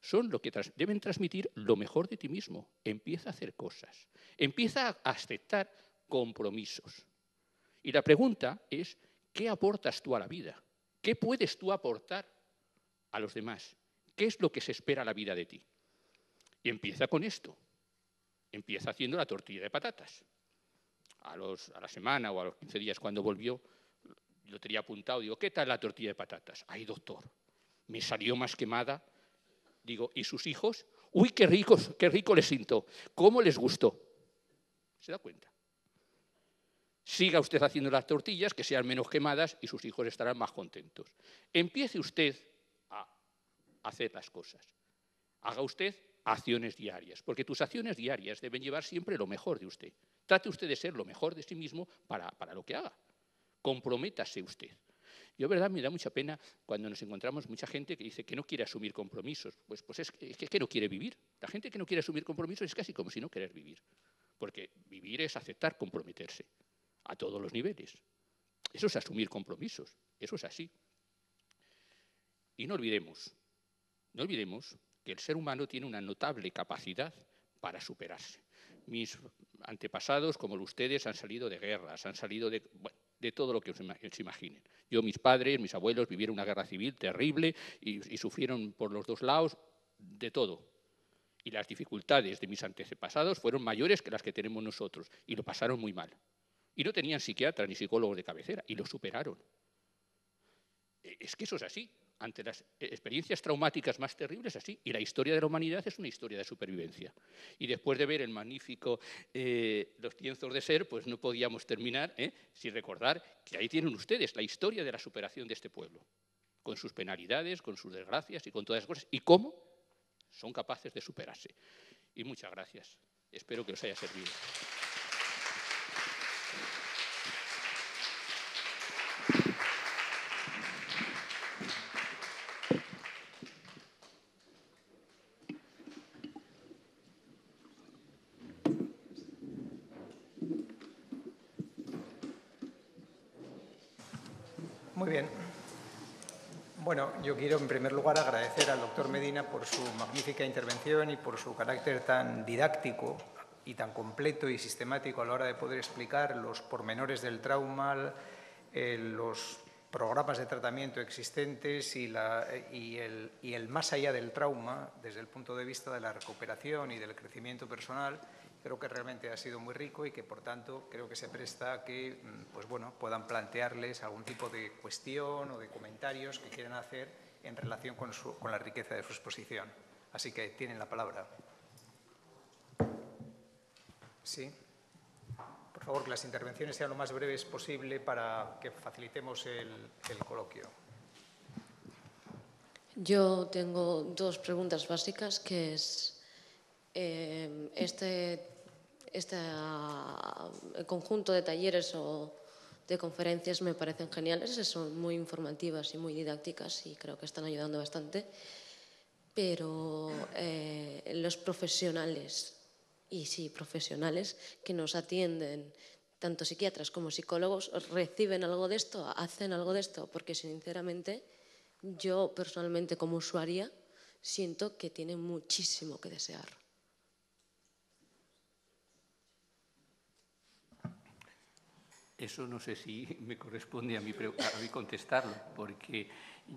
son lo que deben transmitir lo mejor de ti mismo. Empieza a hacer cosas, empieza a aceptar compromisos. Y la pregunta es, ¿qué aportas tú a la vida? ¿Qué puedes tú aportar a los demás? ¿Qué es lo que se espera a la vida de ti? Y empieza con esto empieza haciendo la tortilla de patatas. A, la semana o a los 15 días cuando volvió, lo tenía apuntado, digo, ¿qué tal la tortilla de patatas? Ay, doctor, me salió más quemada. Digo, ¿y sus hijos? Uy, qué rico, qué rico les sintó. ¿Cómo les gustó? ¿Se da cuenta? Siga usted haciendo las tortillas, que sean menos quemadas y sus hijos estarán más contentos. Empiece usted a hacer las cosas. Haga usted acciones diarias, porque tus acciones diarias deben llevar siempre lo mejor de usted. Trate usted de ser lo mejor de sí mismo para, lo que haga. Comprométase usted. Yo, verdad, me da mucha pena cuando nos encontramos mucha gente que dice que no quiere asumir compromisos. Pues, pues es, que, es que no quiere vivir. La gente que no quiere asumir compromisos es casi como si no querer vivir. Porque vivir es aceptar comprometerse a todos los niveles. Eso es asumir compromisos. Eso es así. Y no olvidemos, no olvidemos que el ser humano tiene una notable capacidad para superarse. Mis antepasados, como ustedes, han salido de guerras, han salido de, todo lo que os imaginen. Yo, mis padres, mis abuelos vivieron una guerra civil terrible y, y sufrieron por los dos lados de todo. Y las dificultades de mis antepasados fueron mayores que las que tenemos nosotros y lo pasaron muy mal. Y no tenían psiquiatra ni psicólogos de cabecera y lo superaron. E, es que eso es así ante las experiencias traumáticas más terribles así. Y la historia de la humanidad es una historia de supervivencia. Y después de ver el magnífico eh, Los tienzos de ser, pues no podíamos terminar ¿eh? sin recordar que ahí tienen ustedes la historia de la superación de este pueblo, con sus penalidades, con sus desgracias y con todas esas cosas, y cómo son capaces de superarse. Y muchas gracias. Espero que os haya servido. Muy bien. Bueno, yo quiero en primer lugar agradecer al doctor Medina por su magnífica intervención y por su carácter tan didáctico y tan completo y sistemático a la hora de poder explicar los pormenores del trauma, eh, los programas de tratamiento existentes y, el, y el más allá del trauma desde el punto de vista de la recuperación y del crecimiento personal creo que realmente ha sido muy rico y que, por tanto, creo que se presta a que mm, pues, bueno, puedan plantearles algún tipo de cuestión o de comentarios que quieran hacer en relación con, con la riqueza de su exposición. Así que tienen la palabra. Sí. Por favor, que las intervenciones sean lo más breves posible para que facilitemos el, coloquio. Yo tengo dos preguntas básicas, que es eh, este este conjunto de talleres o de conferencias me parecen geniales, son muy informativas y muy didácticas y creo que están ayudando bastante. Pero eh, los profesionales, y sí, profesionales que nos atienden, tanto psiquiatras como psicólogos, reciben algo de esto, hacen algo de esto, porque sinceramente yo personalmente como usuaria siento que tiene muchísimo que desear. Eso no sé si (laughs) me corresponde a mí, contestarlo, porque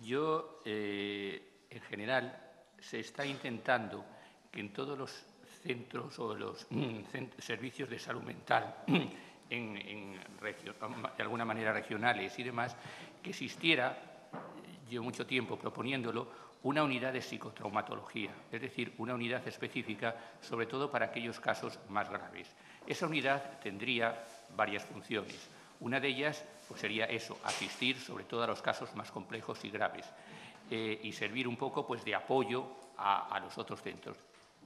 yo, eh, en general, se está intentando que en todos los centros o los (clears throat) servicios de salud mental, (clears throat) en, de alguna manera regionales y demás, que existiera, llevo mucho tiempo proponiéndolo, una unidad de psicotraumatología, es decir, una unidad específica, sobre todo para aquellos casos más graves. Esa unidad tendría varias funciones. Una de ellas pues, sería eso, asistir sobre todo a los casos más complejos y graves eh, y servir un poco pues, de apoyo a, los otros centros.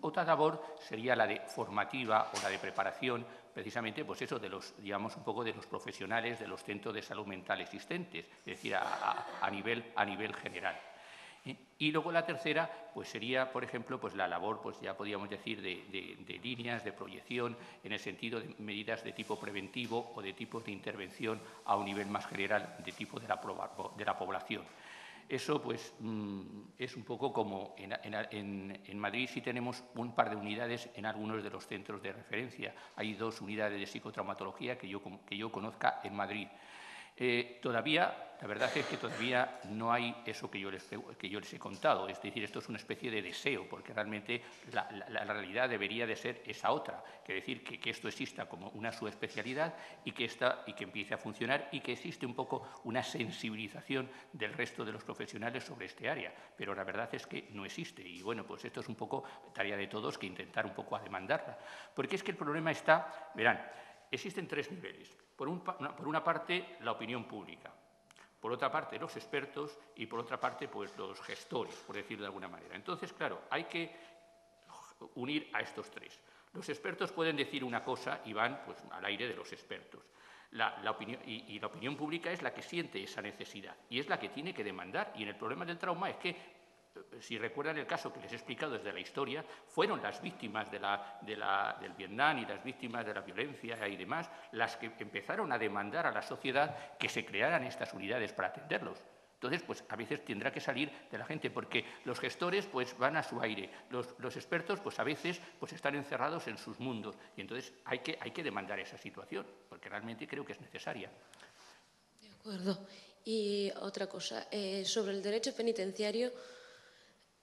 Otra labor sería la de formativa o la de preparación, precisamente, pues eso, de los, digamos, un poco de los profesionales de los centros de salud mental existentes, es decir, a, nivel, a nivel general. Y luego la tercera, pues sería, por ejemplo, pues la labor, pues ya podríamos decir, de, líneas de proyección en el sentido de medidas de tipo preventivo o de tipo de intervención a un nivel más general de tipo de la, de la población. Eso pues mm, es un poco como en, en, Madrid sí tenemos un par de unidades en algunos de los centros de referencia. Hay dos unidades de psicotraumatología que yo, que yo conozca en Madrid. Eh, todavía, la verdad es que todavía no hay eso que yo, les, he contado, es decir, esto es una especie de deseo, porque realmente la, realidad debería de ser esa otra, que decir que, esto exista como una subespecialidad y que, esta, y que empiece a funcionar y que existe un poco una sensibilización del resto de los profesionales sobre este área, pero la verdad es que no existe. Y bueno, pues esto es un poco tarea de todos que intentar un poco demandarla, porque es que el problema está, verán, existen tres niveles. Por, una, parte, la opinión pública. Por otra parte, los expertos y por otra parte, pues los gestores, por decirlo de alguna manera. Entonces, claro, hay que unir a estos tres. Los expertos pueden decir una cosa y van pues, al aire de los expertos. opinión, y, y, la opinión pública es la que siente esa necesidad y es la que tiene que demandar. Y en el problema del trauma es que si recuerdan el caso que les he explicado desde la historia, fueron las víctimas de del Vietnam y las víctimas de la violencia y demás las que empezaron a demandar a la sociedad que se crearan estas unidades para atenderlos. Entonces, pues a veces tendrá que salir de la gente, porque los gestores pues van a su aire, los, expertos pues a veces pues están encerrados en sus mundos, y entonces hay que, hay que demandar esa situación, porque realmente creo que es necesaria. De acuerdo. Y otra cosa, eh, sobre el derecho penitenciario,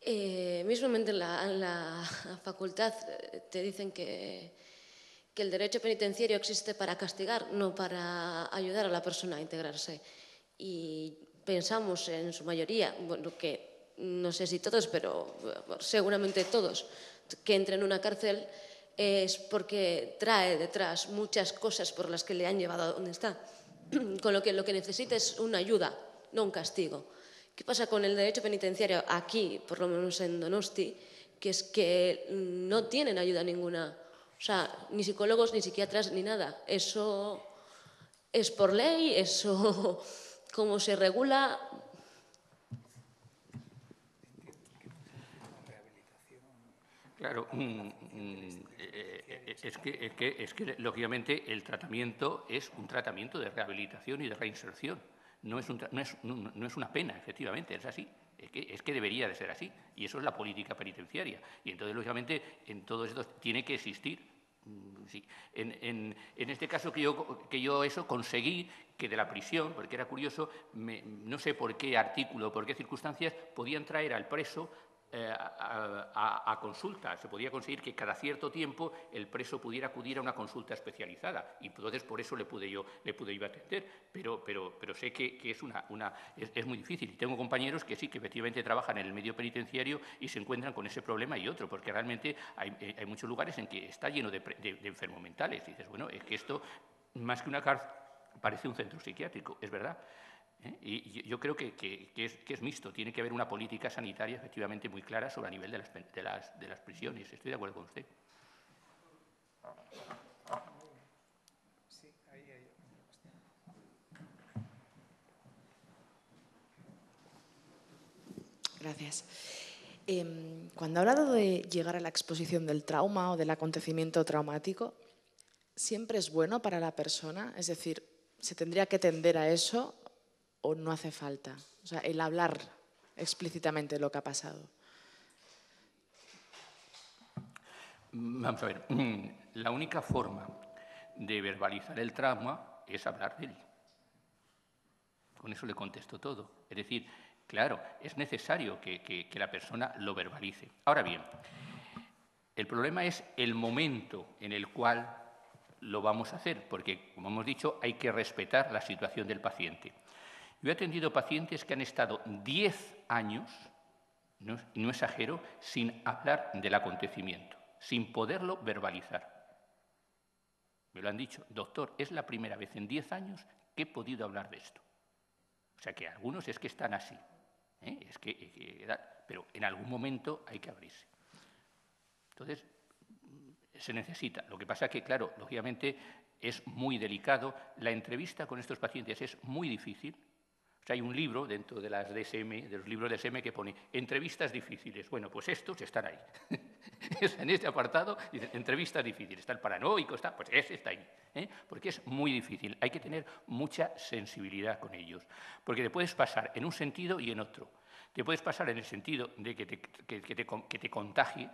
eh, mismamente en la, (laughs) facultad eh, te dicen que, que, el derecho penitenciario existe para castigar, no para ayudar a la persona a integrarse. Y pensamos en su mayoría, bueno, que no sé si todos, pero seguramente todos, que entren en una cárcel es porque trae detrás muchas cosas por las que le han llevado a donde está. (clears throat) Con lo que lo que necesita es una ayuda, no un castigo. ¿Qué pasa con el derecho penitenciario aquí, por lo menos en Donosti? Que es que no tienen ayuda ninguna. O sea, ni psicólogos, ni psiquiatras, ni nada. Eso es por ley, eso (laughs) cómo se regula. Claro, mm, mm, eh, eh, es, que, es que lógicamente el tratamiento es un tratamiento de rehabilitación y de reinserción. No es, una pena, efectivamente, es así. Es que, debería de ser así. Y eso es la política penitenciaria. Y entonces, lógicamente, en todo esto tiene que existir. Mm, sí. En, este caso que yo, que yo eso conseguí que de la prisión, porque era curioso, no sé por qué artículo, por qué circunstancias, podían traer al preso eh, a, consulta. Se podía conseguir que cada cierto tiempo el preso pudiera acudir a una consulta especializada y entonces por eso le pude yo, le pude yo atender. Pero, pero, pero sé que, es, una, una es, muy difícil. Y tengo compañeros que sí, que efectivamente trabajan en el medio penitenciario y se encuentran con ese problema y otro, porque realmente hay, eh, hay muchos lugares en que está lleno de, enfermos mentales. Y dices, bueno, es que esto, más que una cárcel, parece un centro psiquiátrico, es verdad. ¿Eh? Y yo creo que, es, mixto. Tiene que haber una política sanitaria efectivamente muy clara sobre el nivel de las, de las, prisiones. Estoy de acuerdo con usted. Gracias. Em, cuando ha hablado de llegar a la exposición del trauma o del acontecimiento traumático, ¿siempre es bueno para la persona? Es decir, ¿se tendría que tender a eso o no hace falta? O sea, el hablar explícitamente lo que ha pasado. Vamos a ver, la única forma de verbalizar el trauma es hablar de él. Con eso le contesto todo. Es decir, claro, es necesario que, que la persona lo verbalice. Ahora bien, el problema es el momento en el cual lo vamos a hacer, porque, como hemos dicho, hay que respetar la situación del paciente. Yo he atendido pacientes que han estado 10 años, no, no exagero, sin hablar del acontecimiento, sin poderlo verbalizar. Me lo han dicho, doctor, es la primera vez en 10 años que he podido hablar de esto. O sea que algunos es que están así. ¿eh? Es que, pero en algún momento hay que abrirse. Entonces, se necesita. Lo que pasa que, claro, lógicamente es muy delicado. La entrevista con estos pacientes es muy difícil hay un libro dentro de las DSM, de los libros de DSM que pone entrevistas difíciles. Bueno, pues estos están ahí. (laughs) en este apartado dice entrevistas difíciles. Está el paranoico, está, pues ese está ahí. ¿eh? Porque es muy difícil. Hay que tener mucha sensibilidad con ellos. Porque te puedes pasar en un sentido y en otro. Te puedes pasar en el sentido de que te, que, te, que te contagie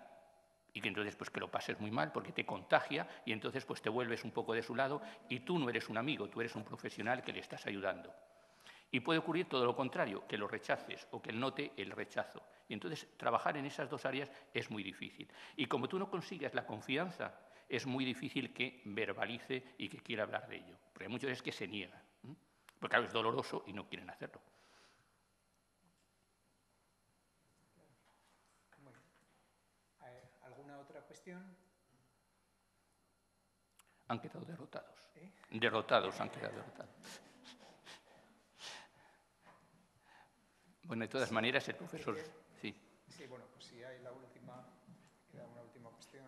y que entonces pues que lo pases muy mal porque te contagia y entonces pues te vuelves un poco de su lado y tú no eres un amigo, tú eres un profesional que le estás ayudando. Y puede ocurrir todo lo contrario, que lo rechaces o que note el rechazo. Y entonces trabajar en esas dos áreas es muy difícil. Y como tú no consigas la confianza, es muy difícil que verbalice y que quiera hablar de ello. Porque hay muchos es que se niegan. Porque claro, es doloroso y no quieren hacerlo. ¿Alguna otra cuestión? Han quedado derrotados. ¿Eh? Derrotados, han quedado derrotados. Bueno, de todas maneras, el profesor... Sí. Sí, bueno, pues si hay la última, queda una última cuestión.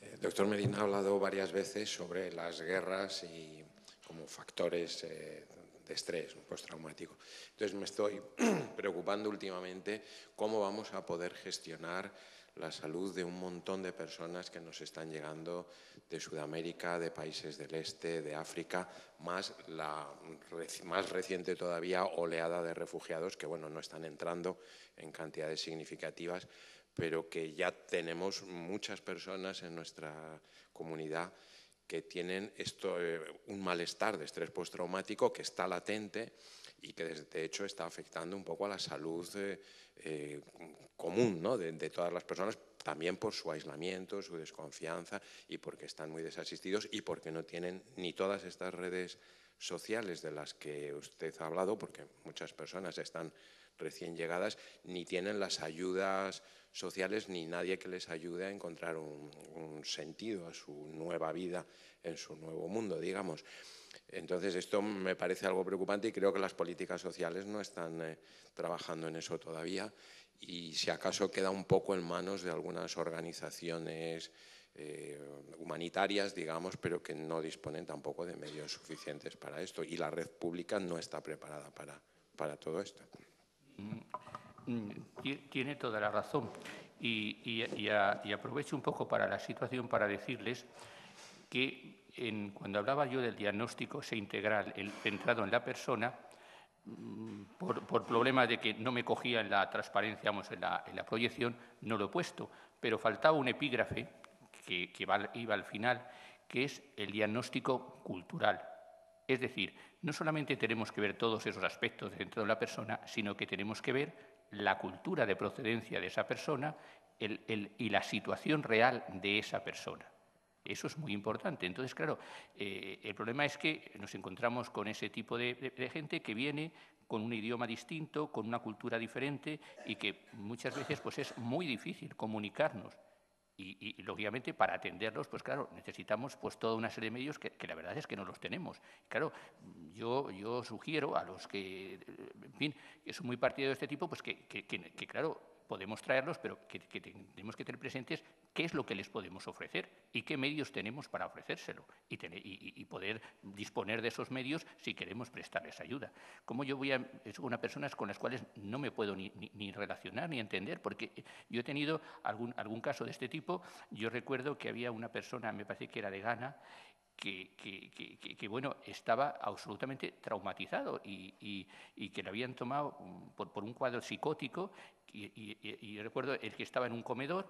El doctor Medina ha hablado varias veces sobre las guerras y como factores eh, de estrés postraumático. Entonces me estoy (clears throat) preocupando últimamente cómo vamos a poder gestionar la salud de un montón de personas que nos están llegando de Sudamérica, de países del este, de África, más la más reciente todavía oleada de refugiados que bueno, no están entrando en cantidades significativas, pero que ya tenemos muchas personas en nuestra comunidad que tienen esto, eh, un malestar de estrés postraumático que está latente y que de hecho está afectando un poco a la salud eh, eh, común ¿no? de, todas las personas, también por su aislamiento, su desconfianza y porque están muy desasistidos y porque no tienen ni todas estas redes sociales de las que usted ha hablado, porque muchas personas están recién llegadas, ni tienen las ayudas sociales ni nadie que les ayude a encontrar un, un sentido a su nueva vida en su nuevo mundo, digamos. Entonces, esto me parece algo preocupante y creo que las políticas sociales no están eh, trabajando en eso todavía. Y si acaso queda un poco en manos de algunas organizaciones eh, humanitarias, digamos, pero que no disponen tampoco de medios suficientes para esto. Y la red pública no está preparada para, para todo esto. Mm, mm, tiene toda la razón. Y, y aprovecho un poco para la situación para decirles que cuando hablaba yo del diagnóstico ese integral, el centrado en la persona, mm, por, por problemas de que no me cogía en la transparencia, en en la proyección, no lo he puesto, pero faltaba un epígrafe que, iba al final, que es el diagnóstico cultural. Es decir, no solamente tenemos que ver todos esos aspectos dentro de la persona, sino que tenemos que ver la cultura de procedencia de esa persona y la situación real de esa persona. Eso es muy importante. Entonces, claro, eh, el problema es que nos encontramos con ese tipo de, gente que viene con un idioma distinto, con una cultura diferente y que muchas veces pues, es muy difícil comunicarnos. Y, lógicamente para atenderlos, pues claro, necesitamos pues toda una serie de medios que, la verdad es que no los tenemos. Claro, yo, yo sugiero a los que, en fin, que son muy partidos de este tipo, pues que, que claro, podemos traerlos, pero que, tenemos que tener presentes qué es lo que les podemos ofrecer y qué medios tenemos para ofrecérselo y, poder disponer de esos medios si queremos prestarles ayuda. Como yo voy a es una personas con las cuales no me puedo ni, relacionar ni entender, porque yo he tenido algún, algún caso de este tipo. Yo recuerdo que había una persona, me parece que era de Ghana, que, bueno, estaba absolutamente traumatizado y, que le habían tomado por, por, un cuadro psicótico y, recuerdo el que estaba en un comedor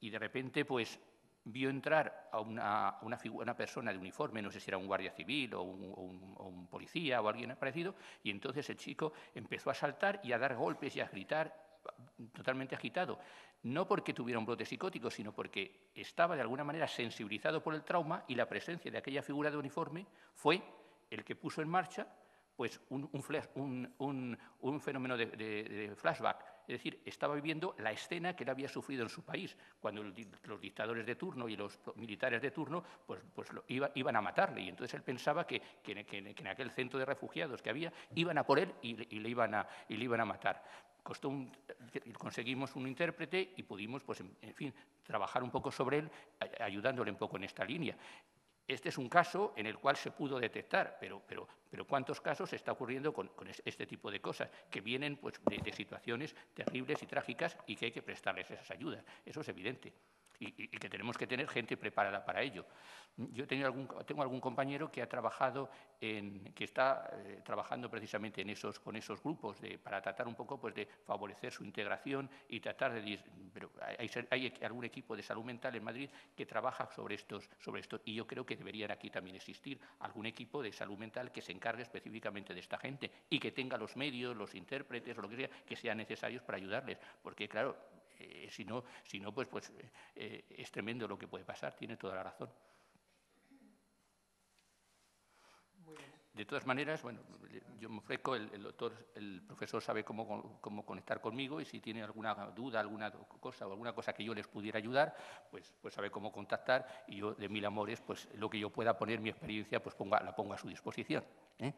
y de repente pues vio entrar a una, una, persona de uniforme, no sé si era un guardia civil o un, policía o alguien parecido, y entonces el chico empezó a saltar y a dar golpes y a gritar totalmente agitado, no porque tuviera un brote psicótico, sino porque estaba de alguna manera sensibilizado por el trauma y la presencia de aquella figura de uniforme fue el que puso en marcha pues un, un, fenómeno de, flashback. Es decir, estaba viviendo la escena que él había sufrido en su país, cuando los dictadores de turno y los militares de turno pues, pues iban a matarle. Y entonces él pensaba que, en aquel centro de refugiados que había, iban a por él y, le, iban a, y le iban a matar. Costó conseguimos un intérprete y pudimos, pues, en fin, trabajar un poco sobre él, ayudándole un poco en esta línea. Este es un caso en el cual se pudo detectar, pero, pero, pero ¿cuántos casos está ocurriendo con, este tipo de cosas? Que vienen pues, de, situaciones terribles y trágicas y que hay que prestarles esas ayudas. Eso es evidente. Y, que tenemos que tener gente preparada para ello. Yo tengo algún, tengo algún compañero que ha trabajado en, que está eh, trabajando precisamente en esos, con esos grupos de, para tratar un poco pues, de favorecer su integración y tratar de... Pero hay, hay, algún equipo de salud mental en Madrid que trabaja sobre estos, sobre esto y yo creo que deberían aquí también existir algún equipo de salud mental que se encargue específicamente de esta gente y que tenga los medios, los intérpretes o lo que sea que sean necesarios para ayudarles. Porque, claro, eh, si no, si no pues, pues eh, es tremendo lo que puede pasar, tiene toda la razón. De todas maneras, bueno, yo me ofrezco, el, doctor, el profesor sabe cómo, cómo, conectar conmigo y si tiene alguna duda, alguna cosa o alguna cosa que yo les pudiera ayudar, pues, pues sabe cómo contactar y yo de mil amores, pues lo que yo pueda poner mi experiencia, pues ponga, la pongo a su disposición. ¿eh?